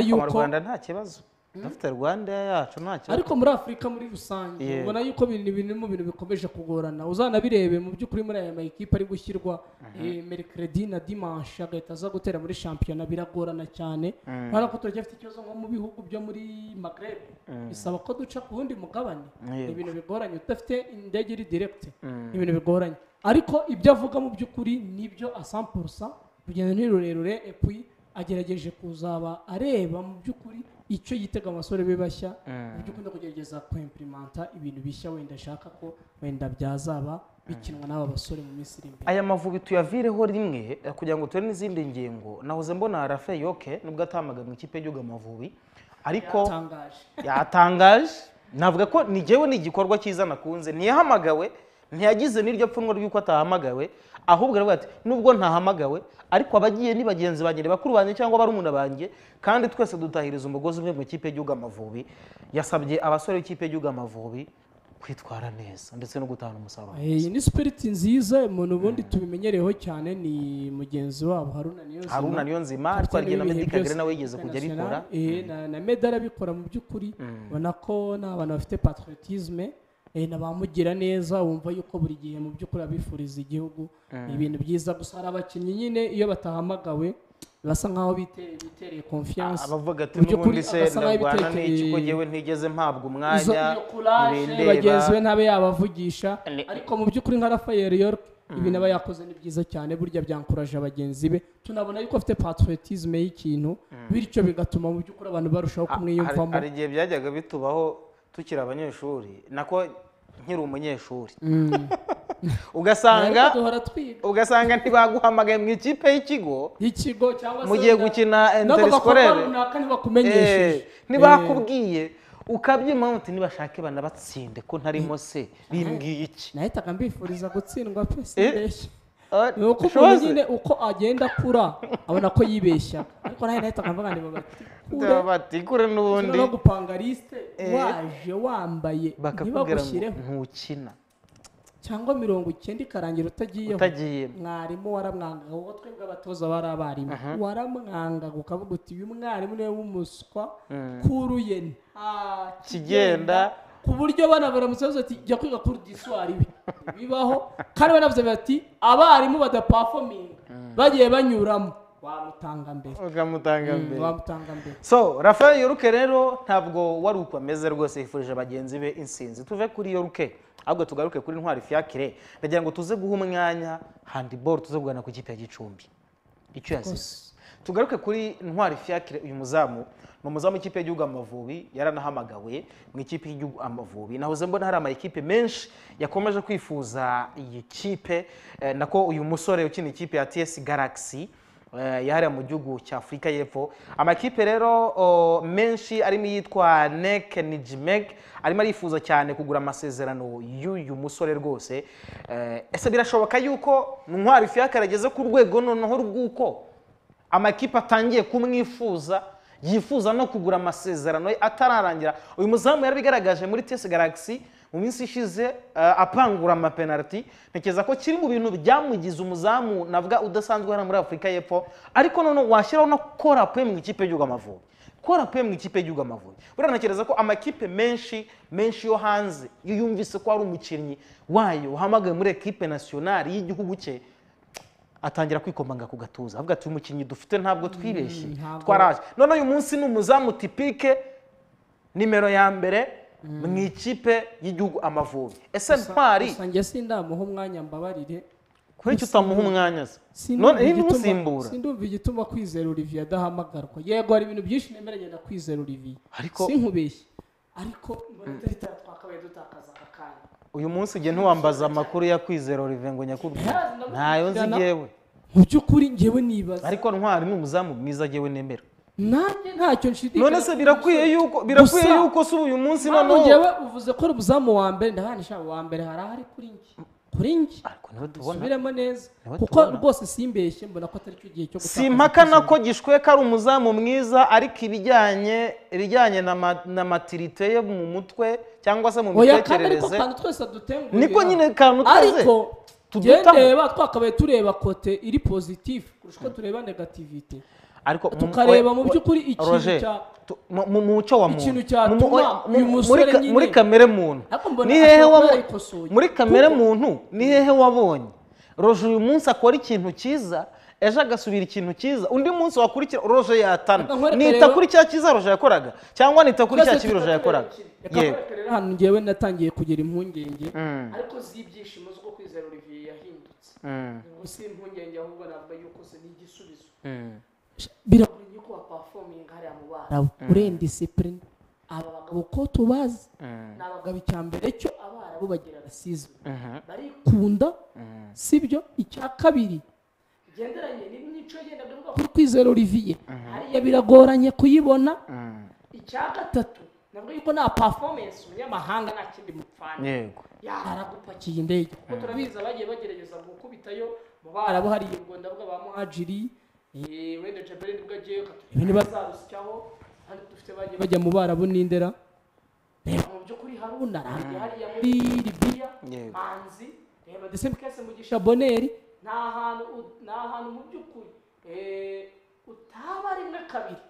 Mu yuko rwanda nta kibazo. Dufite rwanda yacu nta kibazo ariko muri afurika muri rusange ubona yuko biri mu bintu bikomeje kugorana. Uzanabirebe mu by'ukuri muri aya makipe ari gushyirwa eh, mercredi na dimanche agahita aza gutera muri shampiyona biragorana cyane. Mm. urabona ko turacyafite ikibazo nko mu bihugu byo muri magreb Mm. bisaba ko duca ku wundi mugabane. Ni ibintu bigoranye. Udafite indege iri direct Mm. ni ibintu bigoranye. Ariko ibyo avuga mu by'ukuri ni byo asampurusa urugendo ni rurerure epui agerageje kuzaba areba mu by'ukuri icyo yitega abasore be bashya mu by'ukuri no kugerageza kwempurimanta ibintu bishya wenda ashaka ko wenda byazaba bikinwa n'aba basore mu minsi iri imbere. Aya mavubi tuyavireho rimwe eh, kugira ngo turebe n'izindi ngingo nahoze mbona rafe yoke nubwo atamagana mu ikipe y'igihugu amavubi ariko Yatangaje. yatangaje. Navuga ko ni jyewe ni igikorwa cyiza nakunze. Ntiyahamagawe ntiyagize n'iryo pfunwe ry'uko atahamagawe ahubwo aravuga ati nubwo ntahamagawe ariko abagiye ni bagenzi banjye ni bakuru banjye cyangwa barumuna banjye kandi twese dutahiriza umugozi umwe mu ikipe y'igihugu amavubi. Yasabye abasore b'ikipe y'igihugu amavubi kwitwara neza ndetse no gutahana umusaruro. Eh, iyi ni sipiriti nziza umuntu ubundi tubimenyereyeho cyane ni mugenzi wabo haruna niyonzima. Haruna Niyonzima, ariko hari igihe na Meddie Kagere nawe yigeze kujya abikora. Eh, na- na meda arabikora mu by'ukuri. Ubona ko ni abantu bafite patriotisme. Eh, na bamugira neza wumva yuko buri gihe mu by'ukuri abifuriza igihugu. Mm. ni ibintu byiza gusa hari abakinnyi nyine iyo batahamagawe basa nkaho bitereye confiance. Abavuga ati n'ubundi se ndarwana n'iki ko ngewe ntigeze mpabwa umwanya ntibindeba. bagenzi be ntabe yabavugisha. Ariko mu by'ukuri nka Rafael York ibintu aba yakoze ni byiza cyane burya byankuraje bagenzi be. Tunabona yuko afite patriotisme y'ikintu bityo bigatuma mu by'ukuri abantu barushaho kumwiyumvamo. hari igihe byajyaga bitubaho tukiri abanyeshuri. Nako nkiri umunyeshuri. Mm. *laughs* ugasanga ugasanga ntibaguhamagaye mu ikipe y'ikigo. Y'ikigo cyangwa se mugiye gukina ntibakumenyesheje. Eh, ntibakubwiye. Ukabyima uti nibashake banabatsinde ko ntarimo se. Bimbwiye iki? Nahitaga mbifuriza gutsindwa pe Eh, ah, ni uko umuntu nyine uko agenda akura abona ko yibeshya ariko nawe nahitaga mvuga ngo bati kure n'ubundi no gupanga lisite Eh. waje wambaye ntibagushyireho ntukina cyangwa mirongo icyenda ikarangira utagiyeho Utagiye. mwarimu waramwangaga ubwo twebwe abatoza bari abarimu waramwangaga ukavuga uti uyu mwarimu ni we w'umuswa Mm. kuruye nta Kigenda. Ku buryo bana baramutse bavuze ati jya kwiga kuri diswari ibi bibaho. Kandi banavuze bati abarimu badapafominga bagiye banyuramo. Wamutanga mbere. Ukamutanga Mm, mbere. wamutanga mbere. So rafael yoruke rero ntabwo wari uko ameze rwose yifurije bagenzi be insinzi. Tuve kuri yoruke. Ahubwo tugaruke kuri ntwari fiakire ndagira ngo tuze guha umwanya handiboro tuze kugana ku ikipe ya gicumbi. Icyo yazize. Tugaruke kuri ntwari fiakire uyu muzamu. Ni umuzamu w'ikipe y'igihugu amavubi yaranahamagawe mu ikipe y'igihugu amavubi. Nahoze mbona hari amakipe menshi yakomeje kwifuza iyi kipe. Eh, nako uyu musore ukina ikipe ya ts galaxy eh, yahariye mu gihugu cya afurika y'epfo. Amakipe rero menshi arimo iyitwa nek nijimeg arimo arifuza cyane kugura amasezerano y'uyu musore rwose. Eh, ese birashoboka yuko ntwari fiyakare ageze ku rwego noneho rw'uko amakipe atangiye kumwifuza? Yifuza no kugura amasezerano ye atararangira. Uyu muzamu yarabigaragaje muri tesi galaxy mu minsi ishize eh, apangura amapenaliti ntekereza ko kiri mu bintu byamugize umuzamu navuga udasanzwe hano muri afurika y'epfo ariko noneho washyiraho no kora pe mu ikipe y'igihugu amavubi kora pe mu ikipe y'igihugu amavubi buriya ntekereza ko amakipe menshi menshi yo hanze iyo yumvise ko hari umukinnyi wayo uhamagaye muri ekipe nasiyonari y'igihugu cye atangira kwikomanga ku gatuza avuga ati uyu mukinnyi dufite ntabwo twibeshye ntabwo- twaraje. None uyu munsi ni umuzamu tipike nimero ya mbere mu ikipe y'igihugu amavubi. Ese ntwari? gusa njye sindamuha umwanya mbabarire. Kubera icyo utamuha umwanya se? none umusimbura sindumva igituma kwizera olivier adahamagarwa. Yego hari ibintu byinshi nemeranya na kwizera olivier. Ariko- sinkubeshye. Ariko itarita twakabaye dutakaza. Uyu munsi igihe ntiwambaza amakuru ya kwizera olivier ngo nyakubwire ntayo nzi yewe mu by'ukuri njyewe nibaza. Ariko ntwari ni umuzamu mwiza jyewe nemera nanjye ntacyo nshidikanya. None se birakwiye yuko birakwiye yuko si uyu munsi noneho njyewe uvuze ko ari umuzamu wa mbere. Ndahanisha uwa mbere. Hari ahari kuri njye? Kuri njye? Subiremo neza. Kuko rwose simbeshye mbona ko atari cyo gihe cyo gutakaza simpakana ko gishweka ari umuzamu mwiza ariko ibijyanye ibijyanye na matirite ye mu mutwe cyangwa se mu mitekerereze. niko nyine kantu twese ariko tudutaho. gendeba twakabaye tureba kote iri pozitifu kurusha uko tureba negativite. Ariko mu- tukareba mu by'ukuri ikintu cya mu- mu muco wa muntu. muri kamere muntu. Ni hehe muri kamere muntu ni hehe wabonye? Roje uyu munsi akora ikintu cyiza ejo agasubira ikintu cyiza undi munsi wakurikira roje yatana nita kuri cya cyiza roje yakoraga cyangwa nita kuri cya kibi roje yakoraga yego hano njyewe natangiye kugira impungenge Mm. ariko z'ibyishimo z'uko kwizera olivier yahindutse Mm. ngo si impungenge ahubwo navuga yuko se ni igisubizo Mm. biragoye ko wapafominga hariya mu Mm. urenga disipurine aba bagabo ko tubazi Mm. ni abagabo icya mbere cyo abarabu bagira rasizme Mhm. barikunda Mm. sibyo icya kabiri bigenderanye n'imico yenda bivuga kuri kwizera olivier. Hariya biragoranye kuyibona. Icya gatatu navuga yuko nta performance umunyamahanga nta kindi mupfana. Yego. Yaragupakiye indege. Kuko turabizi abagiye bagerageza gukubitayo mu barabu hariya ubwo ndavuga ba muhajiri eh, wenda jaberi ni bwo agiye katurebe niba azarusyaho hano dufite bagiye bajya mu barabu n'indera. Reba mu by'ukuri haruna hariya muri libiya manzi reba ndetse mukese mugisha boneri nta hantu nta hantu mu by'ukuri utaba rimwe kabiri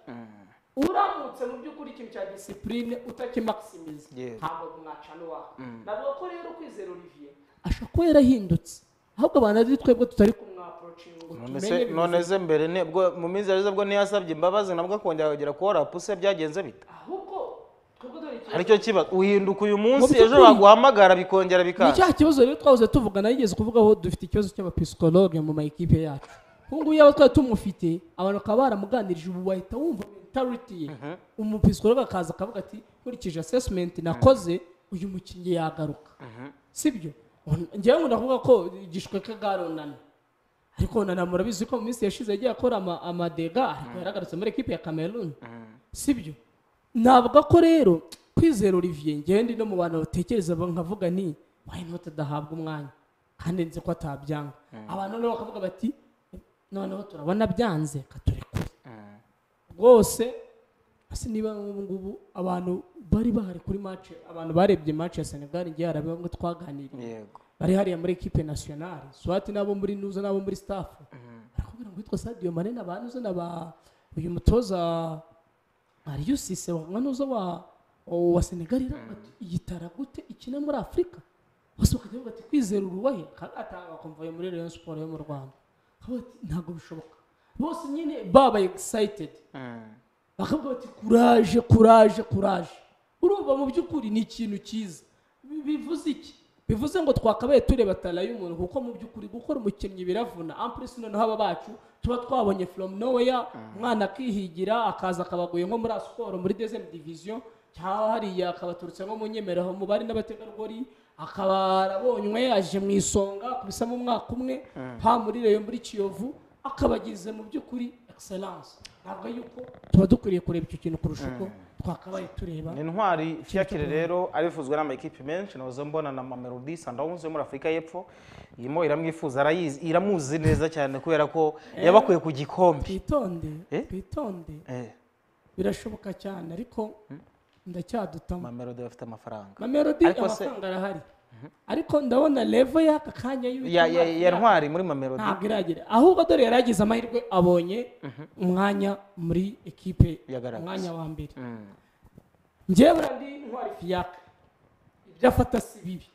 uramutse mu by'ukuri ikintu cya disipurine utakimakisimiza Yego. ntabwo mwacana uwawe Mm. navuga ko rero kwizera olivier ashobora kuba yarahindutse ahubwo abantu ari twebwe tutari kumwaporocinga none se mbere mu minsi yashize bwo ntiyasabye imbabazi nabwo akongera akagera kuba rapuse byagenze bite ahubwo twebwe dore ikibazo- ari cyo kibazo? Uhinduka uyu munsi ejo baguhamagara bikongera ni bikaza cya kibazo rero twahoze tuvugana yigeze kuvugaho dufite ikibazo cy'abapisikologe mu mayikipe yacu. Ubu ngubu yaba twari tumufite abantu bakaba baramuganirije ubu wahita wumva mentality ye. Umupisikologe akaza akavuga ati nkurikije assessment nakoze uyu mukinnyi yagaruka. Sibyo? Njyewe nkunda kuvuga ko igishweka bwaronana ariko onana murabizi ko mu minsi yashize yagiye akora ama- amadega ariko yaragarutse muri ekipe ya cameroon. Sibyo? Navuga ko rero kwizera olivier ngewe ndi no mu bantu batekereza ba- nkavuga ni why not adahabwa umwanya? Kandi nzi ko atabyanga. Abantu noneho bakavuga bati noneho turabona byanze katurekure rwose hasi niba ubu ngubu abantu bari bahari kuri match abantu barebye match ya senegal ngewe hari bamwe twaganiriye. Yego. Bari hariya muri ekipe nationale swati n'abo muri nuza n'abo muri staff. Barakubwira ngo witwa sadio mane na ba nuza na ba uyu mutoza ariyo sise wa nuza wa wa senegal iravuga ati iyitara gute ikina muri afurika bose bakajya bavuga ati kwizera kagatanga bakumva muri rayon sport yo mu rwanda. Ntabwo bishoboka. Bose nyine baba excited. Bakavuga bati kuraje kuraje kuraje. Urumva mu by'ukuri ni ikintu cyiza. Bi- bivuze iki? Bivuze ngo twakabaye tureba tara y'umuntu kuko mu by'ukuri gukora umukinnyi biravuna. Ampurisi noneho aba bacu tuba twabonye from nowhere umwana akihigira akaza akabaguye nko muri siporo muri dezem division. Cyangwa hariya akabaturutse nko mu nyemeraho mu bari n'abategarugori akaba arabonywe aje mu isonga kubisamo umwaka umwe ha muri reyo muri kiyovu akabagize mu by'ukuri excellence. Ntabwo yuko tuba dukwiriye kureba icyo kintu kurusha uko twakabaye tureba. Ni intwari fiyakire rero arifuzwa n'amakipe menshi nahoze mbona na mamelodi sandawuzi yo muri afurika y'epfo. Irimo iramwifuza iramuzi neza cyane kubera ko yabakuye ku gikombe. Twitonde twitonde. Birashoboka cyane ariko ndacyadutamo. Mamelodi bafite amafaranga. Mamelodi amafaranga arahari. Ariko ndabona levo y'aka kanya ya, ntwari muri mamelodi ntabwo iragera ahubwo dore yari yagize amahirwe abonye umwanya muri ekipe umwanya wa mbere. Njyewe ndi ntwari fiyaka ibyo afata si bibi.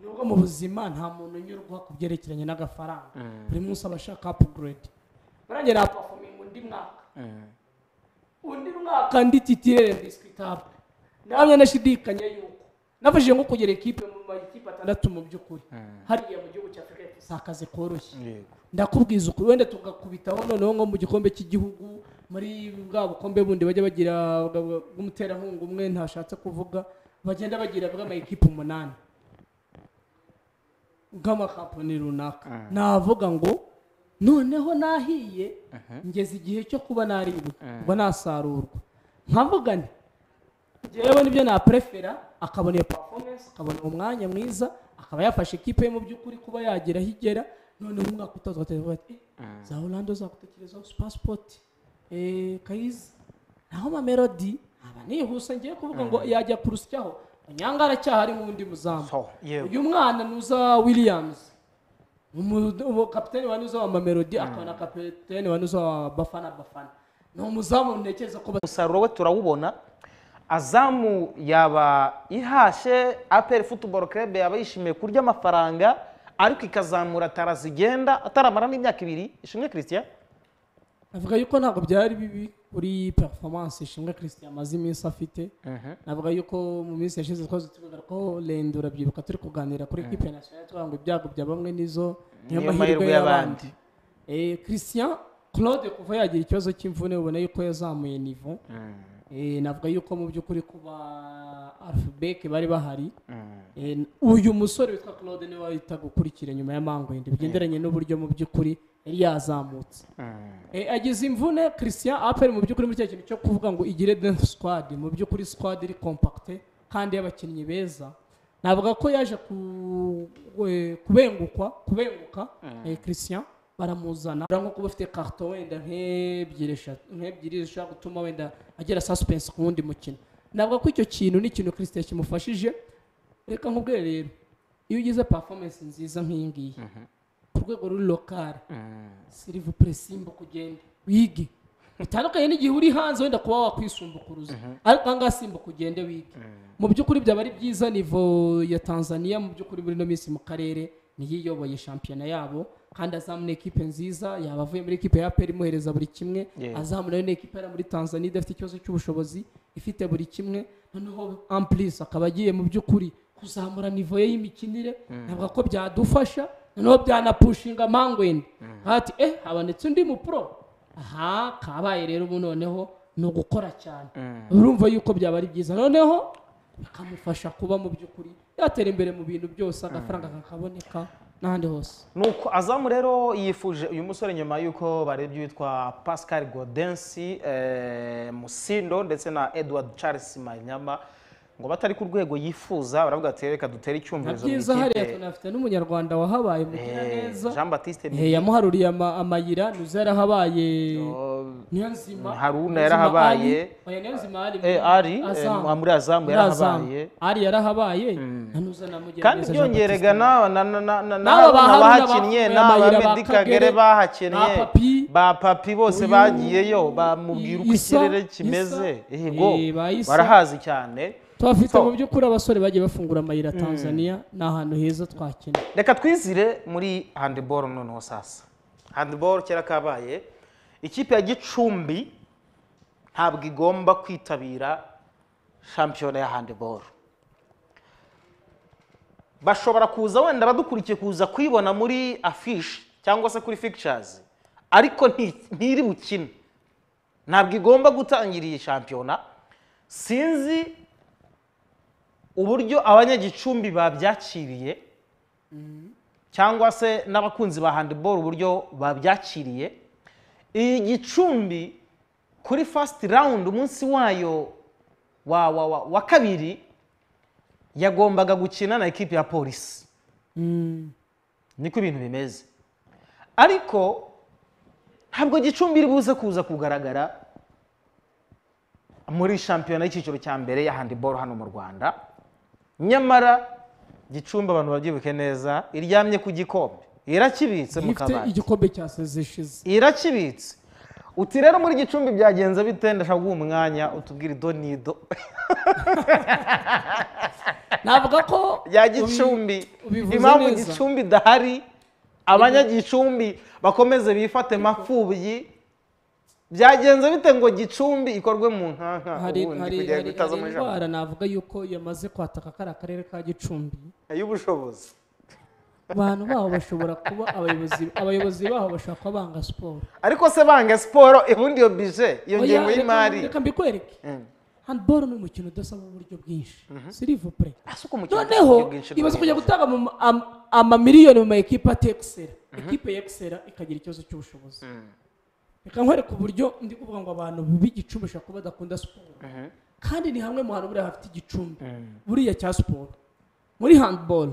Nubwo mu buzima nta muntu unyurwa ku byerekeranye n'agafaranga. Buri munsi aba ashaka apuguredi barangiye na pafominga undi mwaka. Undi mwaka ndi titirere disikitabu ndabona nashidikanya yuko. Nafashije nko kugera ekipe mu makipe atandatu mu by'ukuri. Hariya mu gihugu cya afurika si akazi koroshye. Ndakubwiza ukuri. Wenda tugakubitaho noneho nko mu gikombe cy'igihugu muri bwa bukombe bundi bajya bagira bw'umuterankunga umwe ntashatse kuvuga bagenda bagira bw'amakipe umunani. Bw'amakampani runaka. Navuga ngo noneho nahiye ngeze igihe cyo kuba naribwa ngo nasarurwa. Nkavuga nti njyewe ni byo naprefera akabona iyo performance akabona umwanya mwiza akaba yafashe ikipe ye mu by'ukuri kuba yagera aho igera noneho umwaka utaza ugateza ati "Eh, za orlando zagutekerezaho passport eh, kayizi naho mamelodi aba nihuse ngiye kuvuga ngo yajya kurusyaho nyanga aracyahari nk'undi muzamu. Uyu mwana nuza williams. Kapiteni wa nuza wa mamelodi akaba na kapiteni wa nuza wa bafana bafana. Ni umuzamu ntekereza ko umusaruro we turawubona. Azamu yaba ihashye aperi futuboro kerebe yaba yishimiye kurya amafaranga ariko ikazamura tara zigenda ataramara n'imyaka ibiri. Ishimwe christian? Navuga yuko ntabwo byari bibi. Kuri performance ishimwe christian amaze iminsi afite navuga yuko mu minsi yashize twaze tuvuga ko lendo urabyibuka turi kuganira kuri equipe nationale tuvuga ngo ibyago bya bamwe nizo niyo mahirwe y'abandi. Eh, christian claude kuva yagira ikibazo cy'imvune ubona yuko yazamuye nivo Eh, navuga yuko mu by'ukuri kuba alphabet bari bahari. Eh, uyu musore witwa claude ni we wahita gukurikira nyuma ya mangwende bigenderanye n'uburyo mu by'ukuri yari yazamutse. Eh, agize imvune christian apel mu by'ukuri muri cya kintu cyo kuvuga ngo igire dance squad. Mu by'ukuri squad iri compacte kandi y'abakinnyi beza. Navuga ko yaje kubengukwa kubenguka eh, christian baramuzana. Nko kuba ufite karto wenda nk'ebyiri nk'ebyiri zishobora gutuma wenda agira suspense ku wundi mukino. Navuga ko icyo kintu ni ikintu christian kimufashije reka nkubwire rero iyo ugize performance nziza nk'iyi ngiyi ku rwego ruri lokale sirivupure simbuka ugende wige. Bitandukanye n'igihe uri hanze wenda kuba wakwisumbukuruza. Ariko aha ngaha simbuka ugende wige. Mu by'ukuri byaba ari byiza nivo ya tanzania mu by'ukuri muri ino minsi mu karere niyo iyoboye shampiyona yabo kandi azamu ni ekipe nziza yaba avuye muri ekipe ya peri imuhereza buri kimwe Yeah. azamu na yo ni ekipe yari muri tanzania idafite ikibazo cy'ubushobozi ifite buri kimwe. Noneho ampulisi akaba agiye mu by'ukuri kuzamura nivo ye y'imikinire Mm. ntabwo ko byadufasha noneho byanapushinga mangwende ati eh habonetse undi mupro. Aha kabaye rero ubu noneho ni ugukora cyane. Urumva yuko byaba ari byiza. Noneho bikamufasha kuba mu by'ukuri yatera imbere mu bintu byose agafaranga kakaboneka n'ahandi hose. Nuko azamu rero yifuje uyu musore nyuma y'uko barebye uwitwa pascal godensi eh, musindo ndetse na edward charles manyama ngo batari ku rwego yifuza baravuga ati reka dutere icyumvirizo mu byiza hariya ikipe tunafite n'umunyarwanda wahabaye mugira Eh, neza Jean Baptiste Eh, yamuharuriye ama- amayira nuza yarahabaye. Niyo nzima Haruna yarahabaye. oya niyo nzima ari Eh, ari, muri Azamu yarahabaye. ari yarahabaye. Na nuza na mugira kandi neza Jean byongerega na- na- na- na- na- N'aba ba n'abana Haruna bahakinnye ba- n'aba Mayira ba Meddy Kagere bahakinnye ba Papi, bose bagiyeyo bamubwira uko ikirere kimeze. Yego barahazi cyane. Tuhafite So, mu by'ukuri abasore bagiye bafungura amayira tanzania ni ahantu heza twakina. Reka twizire muri handiboro noneho sasa. Handiboro kera kabaye ikipe ya gicumbi ntabwo igomba kwitabira shampiyona ya handiboro bashobora kuza wenda badukurikiye kuza kuyibona muri afishi cyangwa se kuri fictures ariko nti- ntiri bukine. Ntabwo igomba gutangira iyi shampiyona. Sinzi uburyo abanyagicumbi babyakiriye cyangwa se n'abakunzi ba handiboro uburyo babyakiriye iyi gicumbi kuri fasiti rawundi umunsi wayo wa, wa, wa, wa kabiri yagombaga gukina na ekipi ya polisi niko ibintu bimeze. Ariko ntabwo gicumbi iri buze kuza kugaragara muri shampiyona y'icyiciro cya mbere ya handiboro hano mu rwanda. Nyamara gicumbi abantu babyibuke neza iryamye ku gikombe. Irakibitse mu kabati. igikombe cya sezishize irakibitse uti rero muri gicumbi byagenze bite? Ndashaka guha umwanya utubwire ido n'ido *laughs* navuga ko ya gicumbi. impamvu gicumbi idahari abanyagicumbi bakomeze bifate mapfubyi byagenze bite ngo gicumbi ikorwe mu nkanka hari ubundi kugira ngo itaza muri jambo navuga yuko yamaze kwataka kariya karere ka gicumbi. Y'ubushobozi abantu baho bashobora kuba abayobozi abayobozi baho bashobora kuba banga siporo. Ariko se banga siporo ubundi iyo bije iyo ngengo y'imari. reka mbikwereke. Handball ni umukino udasaba uburyo bwinshi. Sirivupure umukino noneho ibaze kujya gutanga amamiliyoni mu ma ekipa atekisera ekipe yekisera ikagira ikibazo cy'ubushobozi. Reka nkwereke uburyo ndi kuvuga ngo abantu b'igicumbi bashobora kuba badakunda siporo kandi ni hamwe mu hantu buriya hafite igicumbi buriya cya siporo muri handball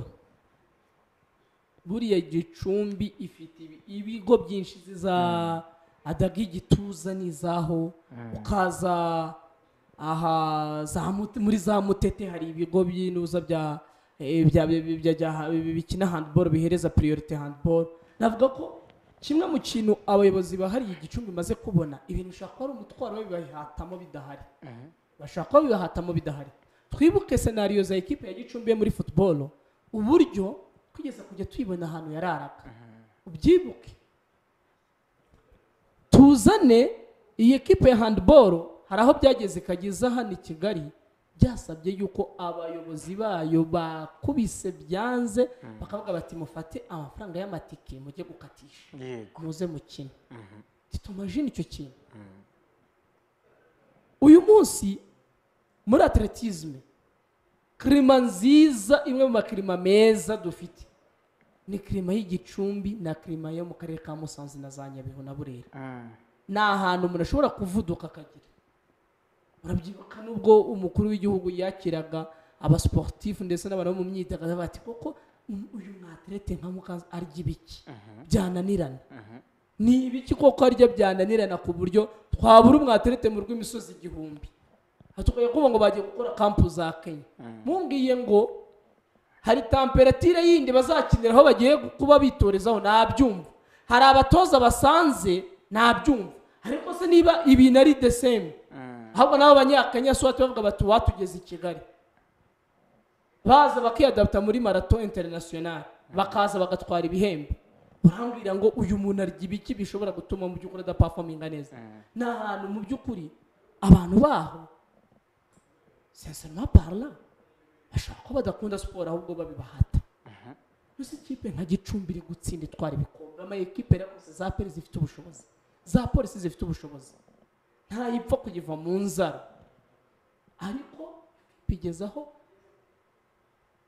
buriya gicumbi ifite ibi- ibigo byinshi ziza adaga igituza n'izaho ukaza aha muri za mutete hari ibigo by'inuza bya eh, bya- bya- bya- bya- bikina handball bihereza priority handball navuga ko kimwe mu kintu abayobozi bahariye igicumbi maze kubona ibintu bishobora kuba ari umutwaro babihatamo bidahari. Bashaka kuba bibahatamo bidahari. Twibuke senariyo za ekipe ya gicumbi yo muri football uburyo kugeza kujya tuyibona ahantu yararaga ubyibuke. Tuzane iyi ekipe ya handball hari aho byageze ikageza hano i kigali byasabye yuko abayobozi bayo bakubise byanze bakavuga bati mufate amafaranga y'amatike mujye gukatisha. Muze mukine. Titumajine icyo kintu. Uyu munsi muri atletisme kirima nziza imwe mu makirima meza dufite ni kirima y'igicumbi na kirima yo mu karere ka musanze na za nyabihu na burera. Ni ahantu umuntu ashobora kuvuduka akagira. Urabyibuka nubwo umukuru w'igihugu yakiraga abasiporutifu ndetse n'abantu bo mu myidagaduro bati koko uyu mwaterete nka mukaza arya ibiki? Byananirana. Ni ibiki koko arya byananirana ku buryo twabura umwaterete mu rw'imisozi igihumbi? Tukajya kuvuga ngo bagiye gukora kampu za kenya. Mumbwiye ngo hari tamperatire yindi bazakinira aho bagiye kuba bitorezaho nabyumva. Hari abatoza basanze nabyumva. Ariko se niba ibintu ari the same? Ahubwo nabo banyakenya si bavuga bati watugeze i kigali. Baza bakiyadaputa muri marato interinasiyonari bakaza bagatwara ibihembo. Urambwira ngo uyu muntu arya ibiki bishobora gutuma mu by'ukuri adapafominga neza? Ni ahantu mu by'ukuri abantu baho sincèrement parla. Bashobora kuba badakunda siporo ahubwo babibahata. Gusa ikipe nka gicumbi iri gutsinda itwara ibikombe. Ama ekipe yarakoze za peri zifite ubushobozi. Za polisi zifite ubushobozi. Ntayipfa kuyiva mu nzara. Ariko bigezaho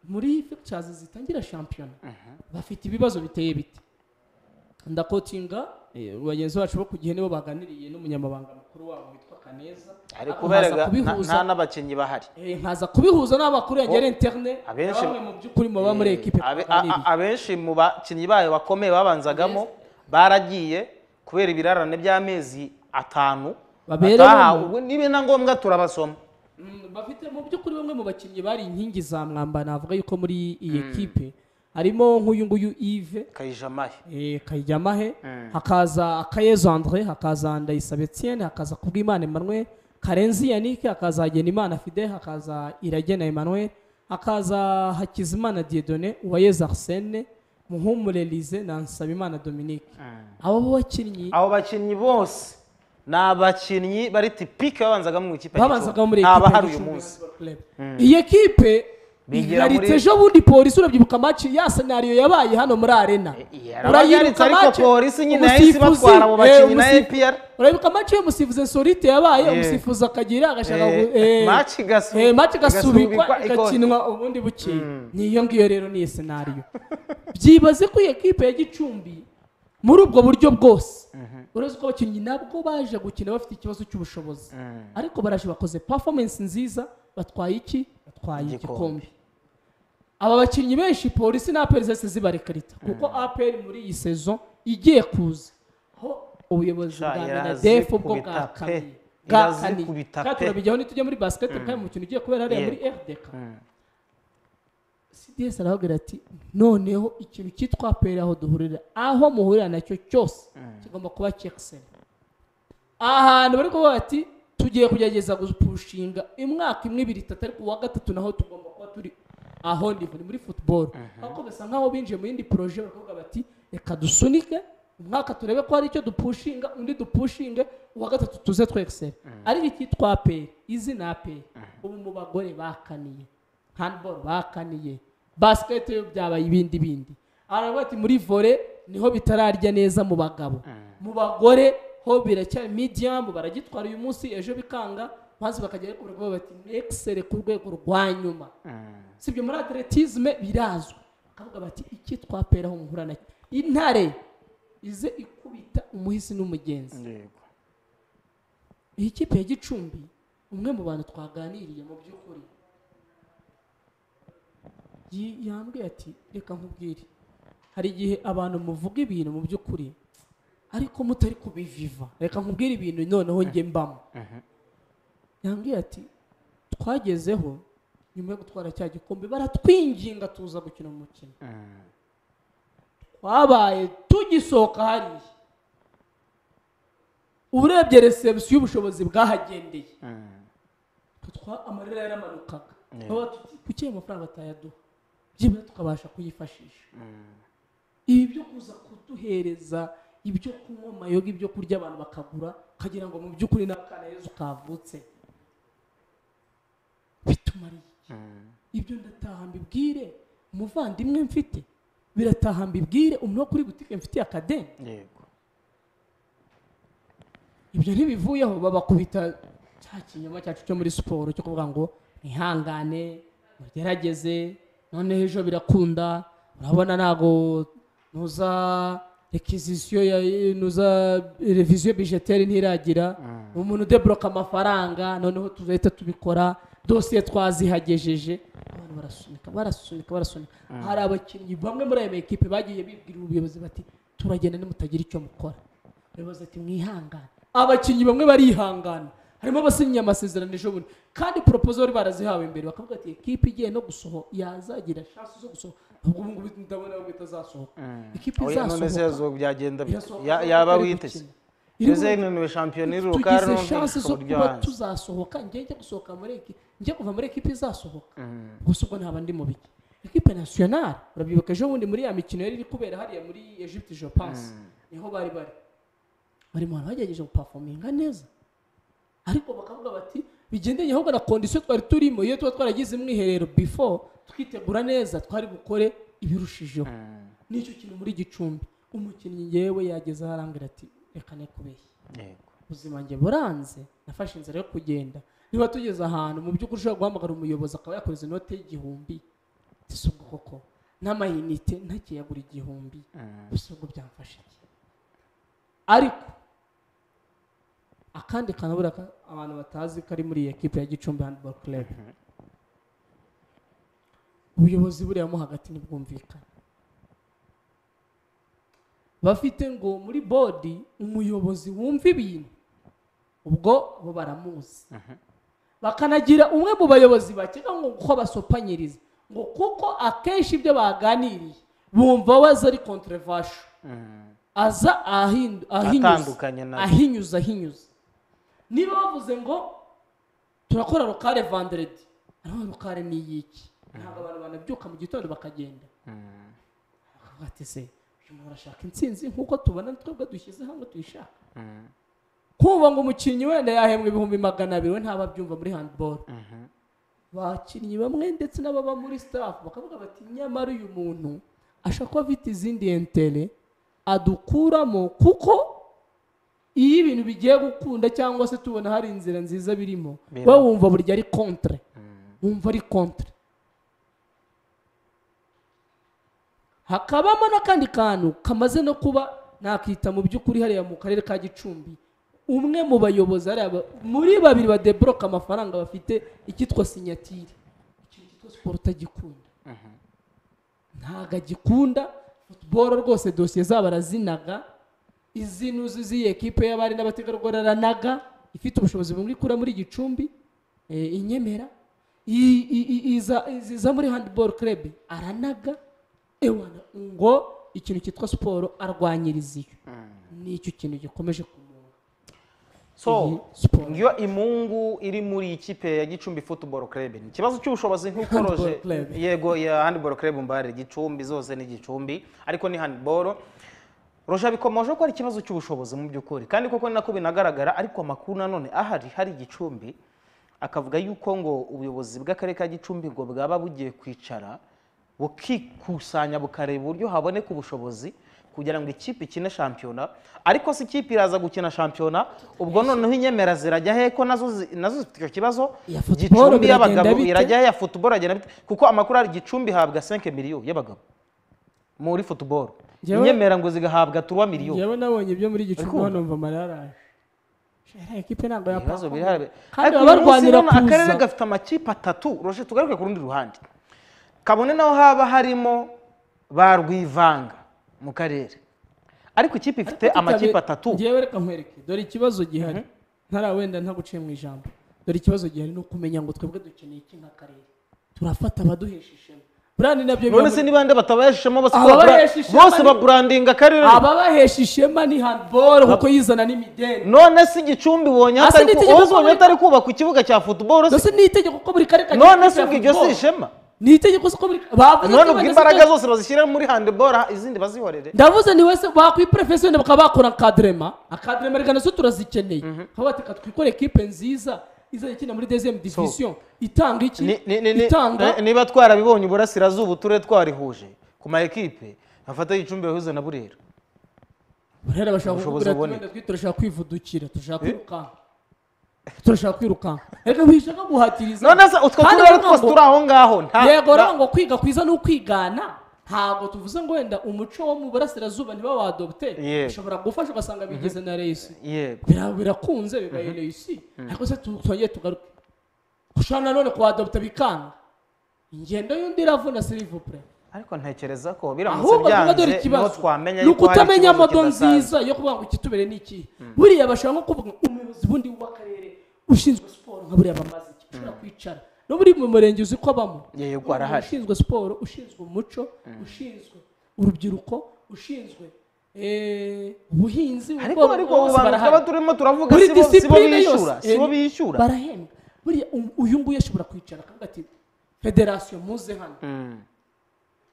muri pictures zitangira shampiyona bafite ibibazo biteye biti ndakotinga eh, bagenzi bacu bo ku gihe nibo baganiriye n'umunyamabanga mukuru wabo witwa kaneza. Nta- n'abakinnyi bahari. Eh, nkaza kubihuza n'amakuru ya gere interne abenshi bamwe mu by'ukuri muba muri ekipe a- a- abenshi mu bakinnyi bayo bakomeye babanzagamo baragiye kubera ibirarane by'amezi atanu. Ubwo niba na ngombwa turabasoma Mm, bafite mu by'ukuri bamwe mu bakinnyi bari inkingi za mwamba navuga yuko muri iyi Mm. ekipe harimo nk'uyu nguyu Yves kayijamahe eh, kayijamahe Mm. hakaza akayezo andre hakaza ndayisabe etienne hakaza kubwimana emmanuel karenzi yannick hakaza hagenimana fide hakaza iragena emmanuel hakaza hakizimana diedone uwayeze arsene muhumure lize na nsabimana dominique. Abo bakinnyi abo bakinnyi bose. Ni abakinnyi bari tipike babanzaga mu ikipe babanzaga muri ekipe hari uyu munsi. Club. Mm. iyi ekipe muri- ejo bundi polisi urabyibuka match ya senariyo yabaye hano muri arena. Eh, bakinnyi na umusifu- APR. urabibuka match y'umusifuzi sorite yabaye? Eh. umusifuzi akagira agashaka Eh, eh, eh, igasubikwa igasubikwa, igakinwa ubundi bukeye niyo ngiyo rero niyo senariyo byibaze ko iyi ekipe ya gicumbi muri ubwo buryo bwose uretse ko abakinnyi nabwo baje gukina bafite ikibazo cy'ubushobozi. Ariko baraje bakoze performance nziza batwaye iki? Batwaye igikombe. aba bakinnyi benshi polisi na aperi zose zibarekarita kuko aperi muri iyi sezo igiye kuza. Ho ubuyobozi bwa irazi minadefu bwo bwakaniye bwakaniye kandi turabijyaho nitujya muri basiketi Mm. kandi umukino ugiye kubera hariya muri rdk cds arababwira ati noneho ikintu cyitwa aperi aho duhurira. Aho muhurira na cyo cyose kigomba kuba cyekiseni ahantu bari kuvuga ati tugiye kugerageza gupushinga imwaka imwe ibiri itatu ariko uwa gatatu naho tugomba kuba turi aho ni muri football. Ariko bisa nkaho binjiye mu yindi poroje bakavuga bati reka dusunike umwaka turebe ko hari icyo dupushinga undi dupushinge uwa gatatu tuze twekiseri ariko icyitwa aperi izina aperi ubu mu bagore bakaniye handball bakaniye. Basiketi yo byabaye ibindi bindi. Aravuga ati muri vore ni ho bitararya neza mu bagabo. Mu bagore ho biracyari medium baragitwara uyu munsi ejo bikanga. Maze bakagera ku rwego bati excel ku rwego rwa nyuma. Sibyo muri atletisme birazwi. Bakavuga bati iki twaperaho muhura na intare ize ikubita umuhisi n'umugenzi. Iyi kipe ya gicumbi umwe mu bantu twaganiriye mu by'ukuri. Yambwiye ati reka nkubwire. Hari igihe abantu muvuga ibintu mu by'ukuri ariko mutari kubiviva. Reka nkubwire ibintu noneho njye mbamo. Yambwiye ati twagezeho nyuma yo gutwara cya gikombe baratwinginga tuza gukina umukino. Twabaye tugisohoka hariya. Urebye resebusiyo y'ubushobozi bwahagendeye. Amarira yaramanukaga. Kuki ayo mafaranga batayaduha? Byibura tukabasha kuyifashisha. Ibi byo kuza kuduhereza ibyo kunywa amayoga ibyo kurya abantu bakagura ukagira ngo mu by'ukuri n'akana yezu kavutse. Bitumariye iki? Ibyo ndataha mbibwire umuvandimwe mfite. Birataha mbibwire umuntu wo kuri butike mfitiye akadeni. Yego. Ibyo ntibivuyeho babakubita cya kinyoma cyacu cyo muri siporo cyo kuvuga ngo mwihangane mugerageze noneho ejo birakunda. Urabona ntabwo nuza rekizisiyo ya nuza reviziyo bijeteri ntiragira. Umuntu udeboroka amafaranga noneho tuzahita tubikora. Dosiye twazihagejeje. Abantu barasunika barasunika barasunika. Hari abakinnyi bamwe muri ayo makipe bagiye bibwira ubuyobozi bati turagenda nimutagira icyo mukora. Ubuyobozi ati mwihangane. Abakinnyi bamwe barihangana. Harimo abasinyiye amasezerano ejo bundi. Kandi proposal barazihawe imbere bakavuga ati ekipe igiye no gusohoka yazagira shansi zo gusohoka. Ahubwo ubu ngubu ndabona ko itazasohoka. None se izasohoka byagenda yaba witeze? mu- inaniwe shampiyona iruka tugize shansi zo kuba tuzasohoka. Njye gusohoka muri ekipe njye kuva muri ekipe izasohoka. Gusa ubwo ntaba ndi mu biki. Ekipe nasiyonari urabyibuka ejo bundi muri ya mikino yari iri kubera hariya muri egypte je pense ni ho bari bari. Bari mu bantu bagerageje gupafominga neza. Ariko bakavuga bati bigendanye ahubwo na kondisiyo twari turimo iyo tuba twaragize umwiherero before twitegura neza twari bukore ibirushijeho. Nicyo kintu muri gicumbi. Umukinnyi ngewe yageze aho arambwira ati reka ne kubeshya yego. Ubuzima njye buranze nafashe inzira yo kugenda. Niba tugeze ahantu mu by'ukuri ushobora guhamagara umuyobozi akaba yakoze inote y'igihumbi. Si ubwo koko. N'amayinite ntakiyagura igihumbi. Gusa ubwo byamfasha iki? Ariko akandi kanabura ka- abantu batazi ko ari muri iyi ekipe ya gicumbi handball club. Ubuyobozi buriyamo hagati ntibwumvikana. Bafite ngo muri bodi umuyobozi wumva ibintu ubwo bo baramuzi. Bakanagira umwe mu bayobozi bakeka ngo ko basopanyiriza ngo kuko akenshi ibyo baganiriye bumva we aza ari aza ahinyuza. Atandukanye na byo. ahinyuza ahinyuza. Niba bavuze ngo turakora rokare vanderedi ariko rokare ni iyiki ntabwo abantu banabyuka mu gitondo bakagenda. Bakavuga ati se uyu muntu arashaka intsinzi nk'uko tubona twebwe dushyize hamwe tuyishaka. Kumva ngo umukinnyi wenda yahembwa ibihumbi magana abiri we ntaba abyumva muri handball. Bakinnyi bamwe ndetse n'ababa muri staff bakavuga bati nyamara uyu muntu ashobora kuba afite izindi entere adukuramo kuko iyo ibintu bigiye gukunda cyangwa se tubona hari inzira nziza birimo wowe wumva burya ari kontre wumva ari kontre hakabamo n'akandi kantu kamaze no kuba nakita mu by'ukuri hariya mu karere ka gicumbi. Umwe mu bayobozi muri babiri badeboroka amafaranga bafite icyitwa sinyatire. Ikintu cyitwa siporo utagikunda ntabwo agikunda. Futuboro rwose dosiye zabo arazinaga. Izinuzi z'iyi ekipe y'abari n'abategarugori aranaga ifite ubushobozi bumwe ikura muri gicumbi eh, inyemera iza muri handball club aranaga. Ewana ngo ikintu cyitwa siporo arwanyiriza iyo ni cyo kintu gikomeje kumura so ngiyo imungu iri muri ikipe ya gicumbi football club ni ikibazo cy'ubushobozi nk'uko Handball roje club. yego ya handball club mbare gicumbi zose ni gicumbi ariko ni handball. roje bikomeje ko ari ikibazo cy'ubushobozi mu by'ukuri. Kandi koko ni nako binagaragara ariko amakuru nanone ahari hari gicumbi akavuga yuko ngo ubuyobozi bw'akarere ka gicumbi ngo bwaba bugiye kwicara bukikusanya bukareba uburyo haboneka ubushobozi kugira ngo ikipe ikine shampiyona. Ariko si ikipe iraza gukina shampiyona ubwo noneho inyemera zirajya he ko na zo zi- na zo zifite icyo kibazo? Gicumbi y'abagabo irajya he ya bite? Kuko amakuru ari gicumbi ihabwa 5 miliyoni y'abagabo. Muri football. Njyewe- inyemera ngo zigahabwa 3 miliyoni yewe nabonye ibyo muri gicumbi hano mva amarira araje Shera, ekipe ntabwo yapfa. kandi baba barwanira none akarere kuza gafite amakipe atatu. Roje tugaruke ku rundi ruhande. Kabone naho haba harimo ba rwivanga mu karere. Ariko ikipe ifite amakipe atatu. Ngewe reka nkwereke dore ikibazo gihari. Ntara wenda ntaguciye mu ijambo. Dore ikibazo gihari ni ukumenya ngo twebwe dukeneye iki nk'akarere turafata abaduhesha ishema. Buriya ni na byo none se muri- niba nde batabahesha ishema bose ni- baburandinga akarere. Ababahesha ishema ni handball kuko yizana n'imideni none se igicumbi ubonye hatari ni ku- itegeko wowe ubonye ko buri- hatari kubakwa ikibuga cya football se ni itegeko ko buri karere none se ubwo iryo si ishema? Ni itegeko ko buri none ubwo imbaraga zose bazishyira muri handball izindi bazihorere ndavuze ni wese bakwiprofesiyone bakaba bakora akadrema akadrema reka na zo turazikeneye. Aho bati twikore ekipe nziza. Izajya ikina muri deuxième division itanga iki? itanga? ni- niba twarabibonye uburasirazuba uturere twarihuje ku ma ekipe bafata gicumbi bahuze na burera. Burera bashaka wenda twe turashaka kwivudukira turashaka kwirukanka turashaka kwirukanka reka wishaka guhatiriza. None se utwo turere twose turi aho ngaho yego rero ngo kwiga kwiza ni ukwigana. Ntabwo tuvuze ngo wenda umuco wo mu burasirazuba niba wadogite Yego. ushobora gufasha ugasanga bigeze na reyisi birakunze bibaye reyisi ariko se twongere tugaruke? Ushobora nanone kuwadogita bikanga. Ingendo y'undi iravuna silivupure ariko ntekereza ko biramutse byanze ni ho twamenya yuko hari modo nziza yo kuvuga ngo ikitubere ni iki? Buriya bashobora nko kuvuga umuyobozi bundi w'akarere ushinzwe siporo nka buriya bamaze iki? Ushobora kwicara. No buri mu murenge uzi ko abamo yego arahari ushinzwe siporo ushinzwe umuco ushinzwe urubyiruko ushinzwe eh, ubuhinzi ariko ariko bose abo bantu barahari. twaba turimo turavuga si bo- bishyura si bo eh, bishyura barahembwa. Buriya uyu nguyu ashobora kwicara akavuga ati federasiyo muze hano.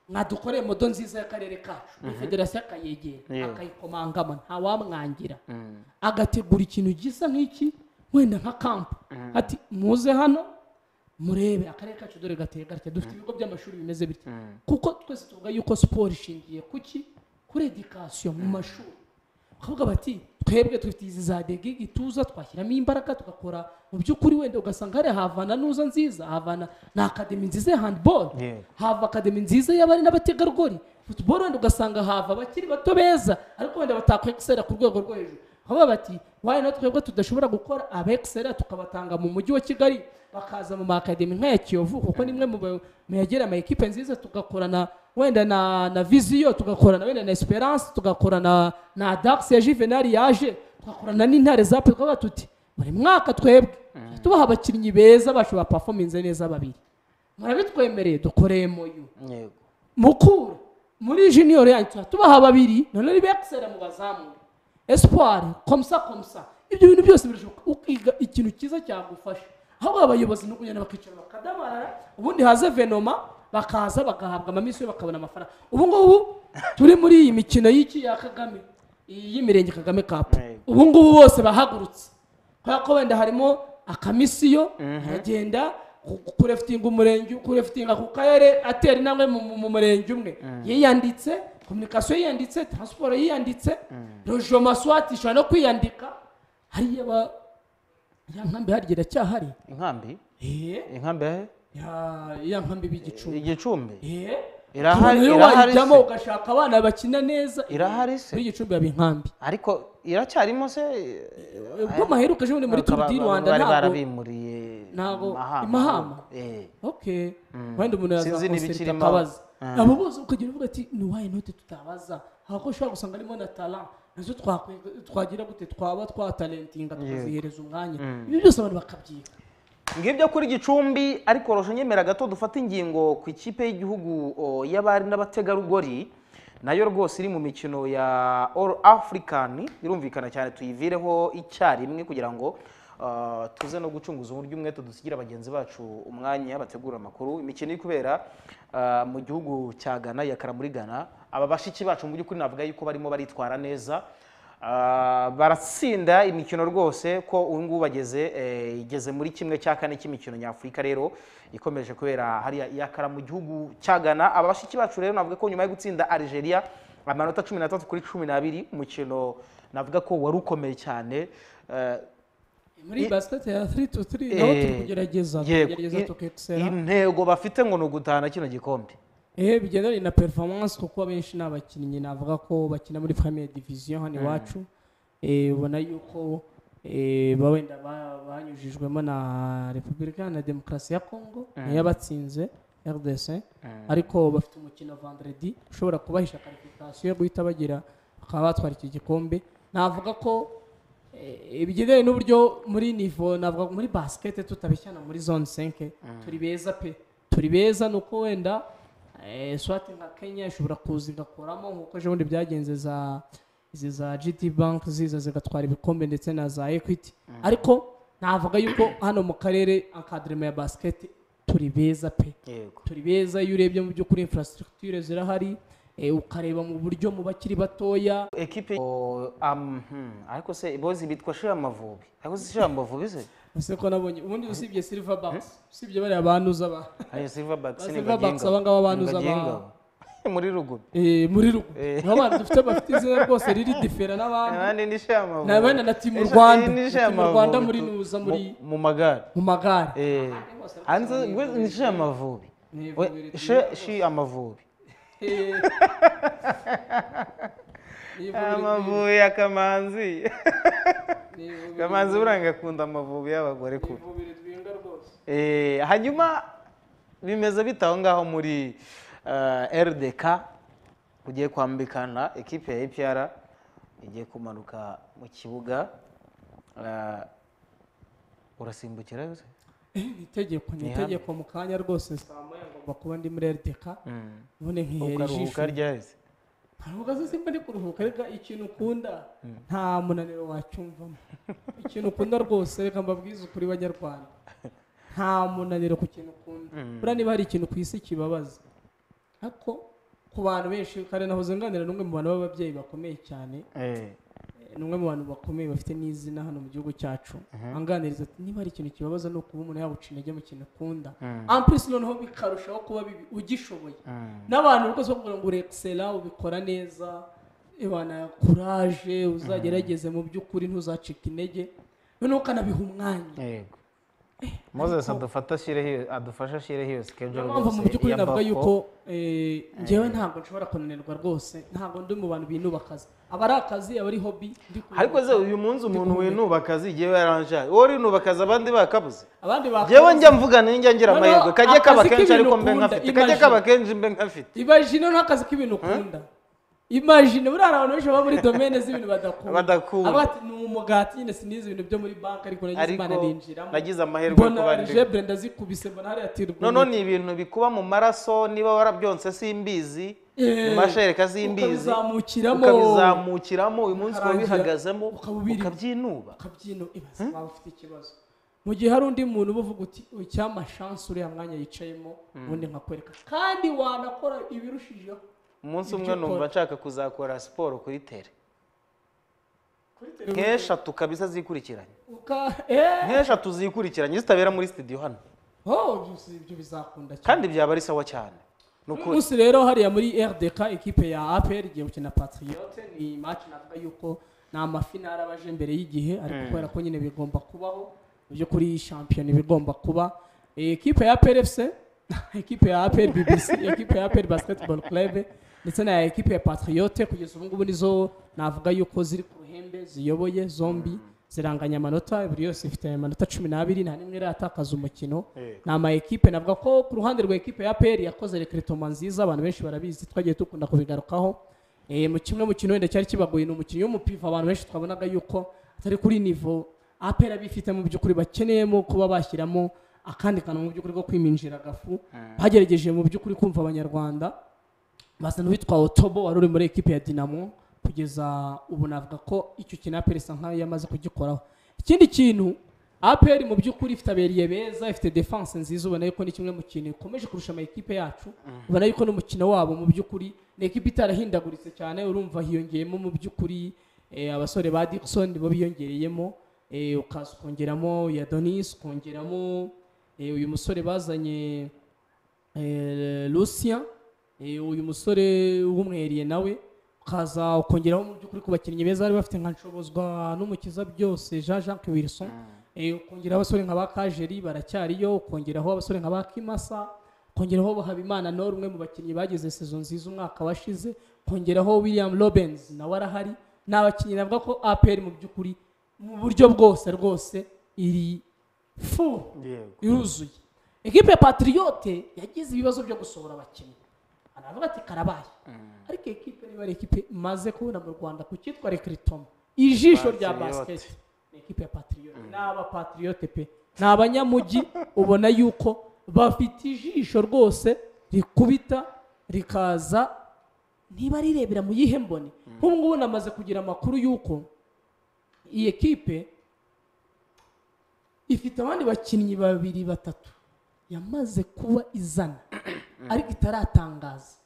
Mwadukoreye modo nziza y'akarere kacu. Ni Mhm. federasiyo akayegera akayikomangama ntawamwangira agategura ikintu gisa nk'iki wenda nka kampu ati muze hano. Murebe akarere kacu dore gateye gatya dufite ibigo by'amashuri bimeze bitya. Kuko twese tuvuga yuko siporo ishingiye ku ki? Kuri edikasiyo mu mashuri. Bakavuga bati twebwe dufite izi za degigi tuza twashyiramo imbaraga tugakora mu by'ukuri wenda ugasanga hariya havana nuza nziza havana na akademi nziza ya handball hava akademi nziza y'abari n'abategarugori. Futuboro wenda ugasanga hava abakiri bato beza ariko wenda batakwekisera ku rwego rwo hejuru. Bakavuga bati wayi natwe twebwe tudashobora gukora abekisera tukabatanga mu mujyi wa kigali bakaza mu makademi nk'aya kiyovu kuko nimwe mu yagera ama ekipe nziza tugakorana wenda na na viziyo tugakorana wenda na esperance tugakorana na dax ya juvenali yaje tugakorana n'intare za tukavuga tuti buri mwaka twebwe. Tubaha abakinnyi beza bacu bapafominze neza babiri. Murabitwemereye dukoreye moyu mukura. Muri junior yanyu tuba tubaha babiri none bekisera mu bazamure espoir komsa komsa ibyo bintu byose birashoboka. Ukiga ikintu cyiza cyagufasha. Ahubwo abayobozi ni ukugenda bakicara bakadamarara ubundi haze venoma bakaza bagahabwa amamisiyo bakabona amafaranga. Ubu ngubu turi muri iyi mikino y'iki ya kagame? Y'imirenge kagame kapu ubu ngubu bose bahagurutse. Kubera ko wenda harimo akamisiyo aragenda ku- kurefitinga umurenge kurefitinga ku karere atera intambwe mu- mu- mu murenge umwe. Yiyanditse kominikasiyo yiyanditse taransiporo yiyanditse. Rojoma swati ishobora no kwiyandika. Hariya ba ya nkambi harya iracyahari inkambi? Eh. inkambi ya nkambi b'igicumbi igicumbi. Eh. irahari se? ugashaka abana bakina neza irahari se? muri gicumbi haba inkambi. Ariko iracyarimo se? Ubwo maheruka ejo muri Tour du Rwanda ntabwo ntabwo Eh. okay Mm. wenda umuntu Sinzi yaza niba konserita ikirimo. akabaza. Abo bose ukagenda uvuga ati ni wayi note tutabaza? Ahubwo ushobora gusanga harimo na talent. Nazo twagira gute? Twaba twatalentinga tukazihereza umwanya. Mm. ibyo byose abantu bakabyiga. Ngibyo kuri gicumbi ariko roshe nyemera gato dufate ingingo ku ikipe y'igihugu y'abari n'abategarugori. Nayo rwose iri mu mikino ya all african. Birumvikana cyane tuyivireho icyarimwe kugira ngo tuze no gucunguza uburyo umwe tudusigira bagenzi bacu umwanya bategura amakuru. Imikino iri kubera uh, mu gihugu cya ghana yakara muri ghana. Aba bashiki bacu mu by'ukuri navuga yuko barimo baritwara neza. Ah, baratsinda imikino rwose ko ubu ngubu bageze eh, igeze muri kimwe cya kane cy'imikino nyafurika rero ikomeje kubera hariya iyakara mu gihugu cya Ghana. Aba bashiki bacu rero navuga ko nyuma yo gutsinda Algeria amanota cumi n'atatu kuri cumi n'abiri umukino navuga ko wari ukomeye cyane. Eh, muri i- basket ya 3 to 3 naho turi eh, kugerageza tugerageza tukexera intego bafite ngo ni ugutahana kino gikombe eh bigendanye na performance kuko abenshi ni abakinnyi navuga ko bakina muri premier division hano Mm. iwacu eh ubona yuko eh wenda ba- banyujijwemo na repubulika na demokarasi ya congo Mm. niyo yabatsinze rdc Mm. ariko bafite umukino vendredi ushobora kubahisha qualification yo guhita bagira bakaba batwara iki gikombe navuga ko eh, bigendanye n'uburyo muri nivo navuga muri basket tutabishyana muri zone 5 turi beza pe. Turi beza nuko wenda eh, swati nka kenya ishobora kuza igakoramo nk'uko ejo bundi byagenze za izi za gt bank ziza zigatwara ibikombe ndetse na za equity. Ariko navuga yuko hano mu karere akademi ya basket turi beza pe. Turi beza iyo urebye mu by'ukuri infrastructure zirahari ukareba mu buryo mu bakiri batoya. Ekipe o, am, hmm, ariko se bozi bitwa shira amavubi ariko se shira amavubi se? Ese ko nabonye? Ubundi usibye silverbacks usibye bariya banduza ba ayo silverbacks Ba ni bagenga aba ngaba banduza ba- *laughs* muri ruguru. Eh, muri rugo Eh. ni ho abantu dufite bafite izina rwose riri difera n'abandi abandi ni shira amavubi na bene na Ejo- rwanda. Timu rwanda muri nuza mu- muri mu magare. Mu magare. Eh. Hanze ni shira amavubi shi amavubi amavubi ya kamanzi *laughs* kamanzi buranga akunda amavubi y'abagore rwose. Eh, hanyuma bimeze bite aho ngaho muri eh, rdk ugiye kwambikana ekipe ya APR igiye kumanuka mu kibuga. Eh, urasimbukira se? Ni itegeko ni itegeko mu kanya rwose. Saa moya ngomba kuba ndi muri rdk Mm. none nkihera ijisho. ntabwo se simba ndi kuruhuka reka ikintu ukunda. Nta munaniro wacyumvamo. Ikintu ukunda rwose reka mbabwize ukuri banyarwanda nta munaniro ku kintu ukunda. Mm. buriya niba hari ikintu ku isi kibabaza. Ariko ku bantu benshi kare nahoze nganira n'umwe mu bantu b'ababyeyi bakomeye cyane. Eh. Ni umwe mu bantu bakomeye bafite n'izina hano mu gihugu cyacu. Mhm. anganiriza ati niba hari ikintu kibabaza ni ukuba umuntu yabuca intege mu kintu ukunda Mm. ampurisi noneho bikarushaho kuba bibi ugishoboye. Mm. n'abantu rwose bakubwira ngo urekisera ubikora neza. Ibana kuraje uzagerageze mu by'ukuri ntuzacike intege. Noneho ukanabiha umwanya. Yego. Moses adufata adufashe ashyireho iyo niyo mpamvu mu rwose by'ukuri navuga yuko eh, njyewe ntabwo nshobora kunanirwa rwose ntabwo ndi mu bantu binuba akazi. Aba ari akazi aba ari hobi ariko ze uyu munsi umuntu winuba akazi igihe yaranje. Wowe urinuba akazi abandi bakabuze abandi bakabuze. njyewe njya mvugana njya ngira amahirwe. Kajye kaba kenshi ariko mbe nkafite. kajye kaba kenshi mbe nkafite. Imagine nk'akazi k'ibintu ukunda. Imagine buriya abantu benshi baba muri domene z'ibintu *laughs* badakunda. Badakunda. Ni umugati nyine sinizi ibintu byo muri banki ariko nagize imana ninjiramo. nagize amahirwe yo kuba ndimo. jebre ndazikubise mbona hariya ati noneho ni ibintu bikuba mu maraso niba warabyonse simbizi Eh, mu mashereka simbizi ukabizamukiramo. uyu munsi ukaba ubihagazemo ukabyinuba ukabyino ibaze waba ufite ikibazo. Mu gihe hari undi muntu uba uvuga uti icyama shansi uriya mwanya yicayemo Mm. ubundi nkakwereka. Kandi wanakora ibirushijeho. Umunsi umwe numva nshaka kuzakora siporo kuri tere. Nk'eshatu kabisa zikurikiranye. Eh. nk'eshatu zikurikiranye zitabera muri studio hano. Oh, kandi byaba ari sawa cyane. Umunsi rero hariya muri rdk ekipe ya apr igiye gukina patriote ni match navuga yuko ni amafinari aba aje mbere y'igihe ariko Mm. kubera ko nyine bigomba kubaho mu by'ukuri shampiyona bigomba kuba. Eh, ekipe ya apr fc ekipe *laughs* ya apr bbc ekipe ya apr basketball club ndetse na ekipe ya patriote kugeza ubu ngubu nizo navuga yuko ziri ku ruhembe ziyoboye zombi ziranganya amanota buri yose ifite amanota cumi n'abiri nta n'imwe iratakaza umukino. Yego. ni ama ekipe navuga ko ku ruhande rwa ekipe ya peri yakoze rekiritoma nziza abantu benshi barabizi twagiye dukunda kubigarukaho. Eh, mu kimwe mu kintu wenda cyari kibagoye ni umukinnyi w'umupiva abantu benshi twabonaga yuko atari kuri nivo apera bifite mu by'ukuri bakeneyemo kuba bashyiramo akandi kantu mu by'ukuri ko kwiminjira agafu. Bagerageje mu by'ukuri kumva abanyarwanda. Bazana uwitwa otobo wari uri muri ekipe ya dinamo kugeza ubu navuga ko icyo kintu aperi isa nkaho yamaze kugikoraho. Ikindi kintu aperi mu by'ukuri ifite aberiye beza ifite defense nziza ubona yuko ni kimwe mu kintu ikomeje kurusha ama ekipe yacu. Ubona yuko n'umukino wabo mu by'ukuri ni ekipe itarahindaguritse cyane urumva hiyongeyemo mu by'ukuri eh, abasore ba Dickson bo biyongereyemo eh, ukaza ukongeramo ya Donis ukongeramo eh, uyu musore bazanye Lucien. Uyu musore w'umweriye nawe ukaza ukongeraho mu by'ukuri ku bakinnyi beza bari bafite nka nshobozwa n'umukiza byose Jean Jacques Wilson. Eh, ukongeraho abasore nka ba Kajeri baracyariyo ukongeraho abasore nka ba Kimasa ukongeraho Habimana Nor umwe mu bakinnyi bagize sezo nziza umwaka washize. Ukongeraho William Robens nawe arahari. Ni abakinnyi navuga ko APR mu by'ukuri mu buryo bwose rwose iri fu Yego. yuzuye. Ekipe ya patriote yagize ibibazo byo gusohora abakinnyi. Aravuga ati karabaye ariko ekipe niba ari ekipe imaze kubona mu rwanda ku cyitwa rekiritoma ijisho rya basiketi ni ekipe ya patriote. Ni abapatriote pe. Ni abanyamujyi *laughs* ubona yuko bafite ijisho rwose rikubita rikaza. Niba rirebera mu yihe mboni? Nk'ubu ngubu namaze kugira amakuru y'uko iyi ekipe ifite abandi bakinnyi babiri batatu. Yamaze kuba izana. Ariko itaratangaza.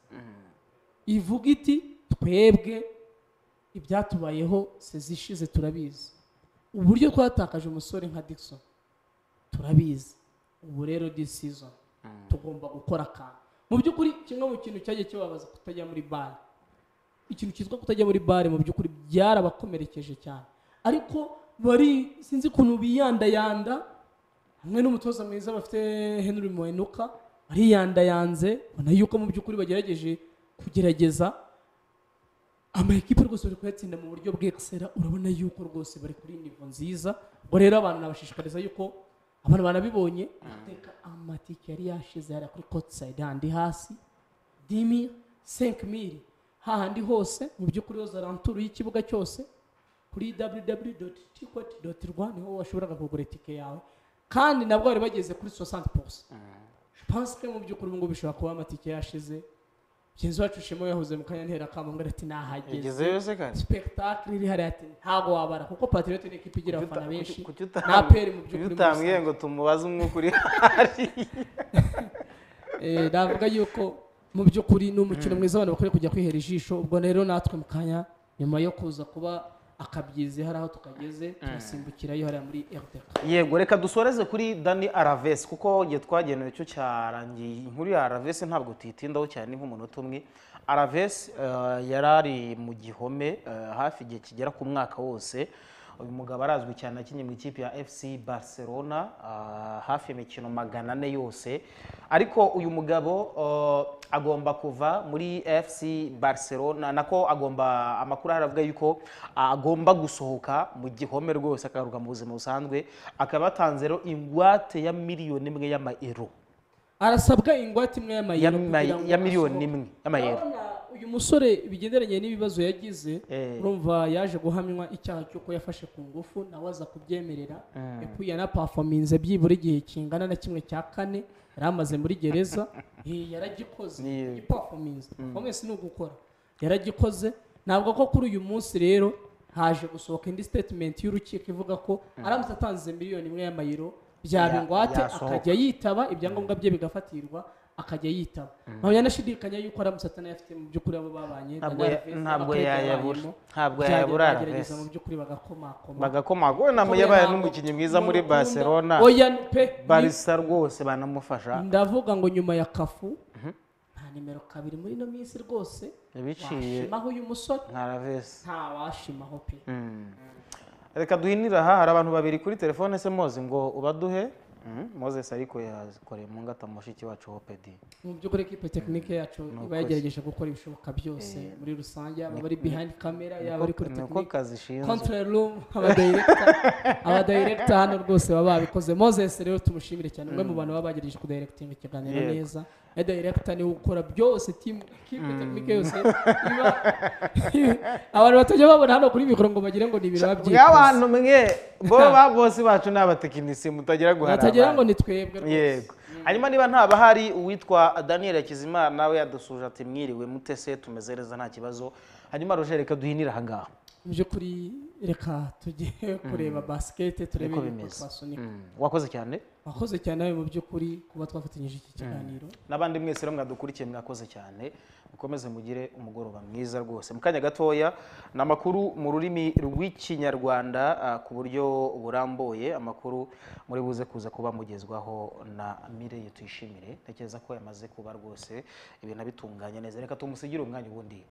Ivuga iti twebwe ibyatubayeho sezishize turabizi. Uburyo twatakaje umusore nka Dickson? Turabizi. Ubu rero this season tugomba gukora akantu. Mu by'ukuri kimwe mu kintu cyagiye kibabaza kutajya muri bare ikintu cyitwa kutajya muri bare mu by'ukuri byarabakomerekeje cyane. Ariko bari sinzi ukuntu biyandayanda hamwe n'umutoza mwiza bafite Henry Mwenuka bariyandayanze ubona yuko mu by'ukuri bagerageje kugerageza. Ama ekipe rwose bari kuyatsinda mu buryo bw'excella urabona yuko rwose bari kuri nivo nziza. Ubwo rero abantu nabashishikariza yuko abantu banabibonye ateka amatike yari yashize hariya kuri cotside handi hasi. Dimi senke miri hahandi hose mu by'ukuri hose aranturu y'ikibuga cyose kuri www.ticket.rwa ni ho washoboraga kugura itike yawe. Kandi nabwo bari bageze kuri 60 pense ko mu by'ukuri ubu ngubu bishobora kuba amatike yashize. Mugenzi wacu shema yahoze mu kanya ntera akamubwira ati nahageze. Spectacle iri hariya ati ntago wabara. Kuko patriote ni ikipe igira abafana benshi. na peri mu by'ukuri utambwiye ngo tumubaze umwuka uri *laughs* hariya? Eh, navuga yuko mu by'ukuri ni umukino mwiza abantu bakwiye kujya kwihera ijisho. Ubwo rero natwe mu kanya nyuma yo kuza kuba akabyizi hari aho tukageze turasimbukirayo hariya muri rdk yego reka dusoreze kuri dani aravesi kuko igihe twagenewe cyo cyarangiye inkuru ya aravesi ntabwo tuyitindaho cyane nk'umunota umwe. Aravesi yari ari mu gihome eh, hafi igihe kigera ku mwaka wose. Uyu mugabo arazwi cyane akinye mu ikipe ya fc barcelona hafi imikino magana ane yose. Ariko uyu mugabo eh, agomba kuva muri fc barcelona. Nako agomba amakuru ahari avuga yuko agomba gusohoka mu gihome rwose akagaruka mu buzima busanzwe. Akaba atanze rero ingwate ya miliyoni imwe y'amayero. Arasabwa ingwate imwe y'amayero Ya- miliyoni imwe y'amayero. Uyu musore bigenderanye n'ibibazo yagize Eh. urumva yaje guhamywa icyaha cy'uko yafashe ku ngufu nawe aza kubyemerera. Mm. yakuye na pafominze byibura igihe kingana na kimwe cya kane. Yari amaze muri gereza *laughs* yaragikoze ipafominze pafominze ni ugukora. Yaragikoze ntabwo ko kuri uyu munsi rero haje gusohoka indi statement y'urukiko ivuga ko aramutse atanze miliyoni imwe y'amayero byaba Ya- ingwate akajya yitaba ibyangombwa bye bigafatirwa akajya yitaba. Ntabwo yanashidikanya yuko aramutse atanayafite mu by'ukuri abo babanye Ntabwo yayabura. Ntabwo yayabura bagerageza Alves. mu by'ukuri bagakomakoma. Bagakomaga we ntabwo yabaye n'umukinnyi mwiza muri barcelona. Oya, pe, ni- barisa rwose banamufasha. ndavuga ngo nyuma ya kafu nta nimero kabiri muri ino minsi rwose washimaho uyu musore. nta washimaho pe. Reka duhinire aha. Hari abantu babiri kuri telefone se mozi ngo ubaduhe. Mhm, moses ariko yakoreye mu ngata mushiki wacu hopedi mu by'ukuri ekipe tekinike yacu iba yagerageje gukora ibishoboka byose muri rusange yaba bari behind camera yaba ari kuri tekinike room abadirector *laughs* abadirector hano rwose baba babikoze. Moses rero tumushimire cyane. Umwe mu bantu baba bagerageje kudirectinga ikiganiro neza. Na director ni we ukora byose team ekipe tekinike yose. Iba *laughs* abantu batajya babona hano kuri mikoro ngo bagire ngo ni ibiro babyikoze bw'abantu mwe bo *laughs* ba bosi bacu ni abatekinisiye mutagira ngo hari batagira ngo ni twebwe yego. Hanyuma niba ntaba hari uwitwa daniel hakizimana we yadusuje ati mwiriwe mutese tumeze neza nta kibazo. Hanyuma roger reka duhinire aha ngaha. Mu by'ukuri reka tujye *laughs* kureba basikete turebe bimeze. twasunika Mm. wakoze cyane? Wakoze cyane nawe mu by'ukuri kuba twafatanyije iki kiganiro. N'abandi mwese rero mwadukurikiye mwakoze cyane. Mukomeze mugire umugoroba mwiza rwose. Mu kanya gatoya ni amakuru mu rurimi rw'ikinyarwanda ah, ku buryo burambuye. Amakuru muri buze kuza kuba mugezwaho na mireye tuyishimire ntekereza ko yamaze kuba rwose ibintu abitunganya neza. Reka tumusigire umwanya ubundi.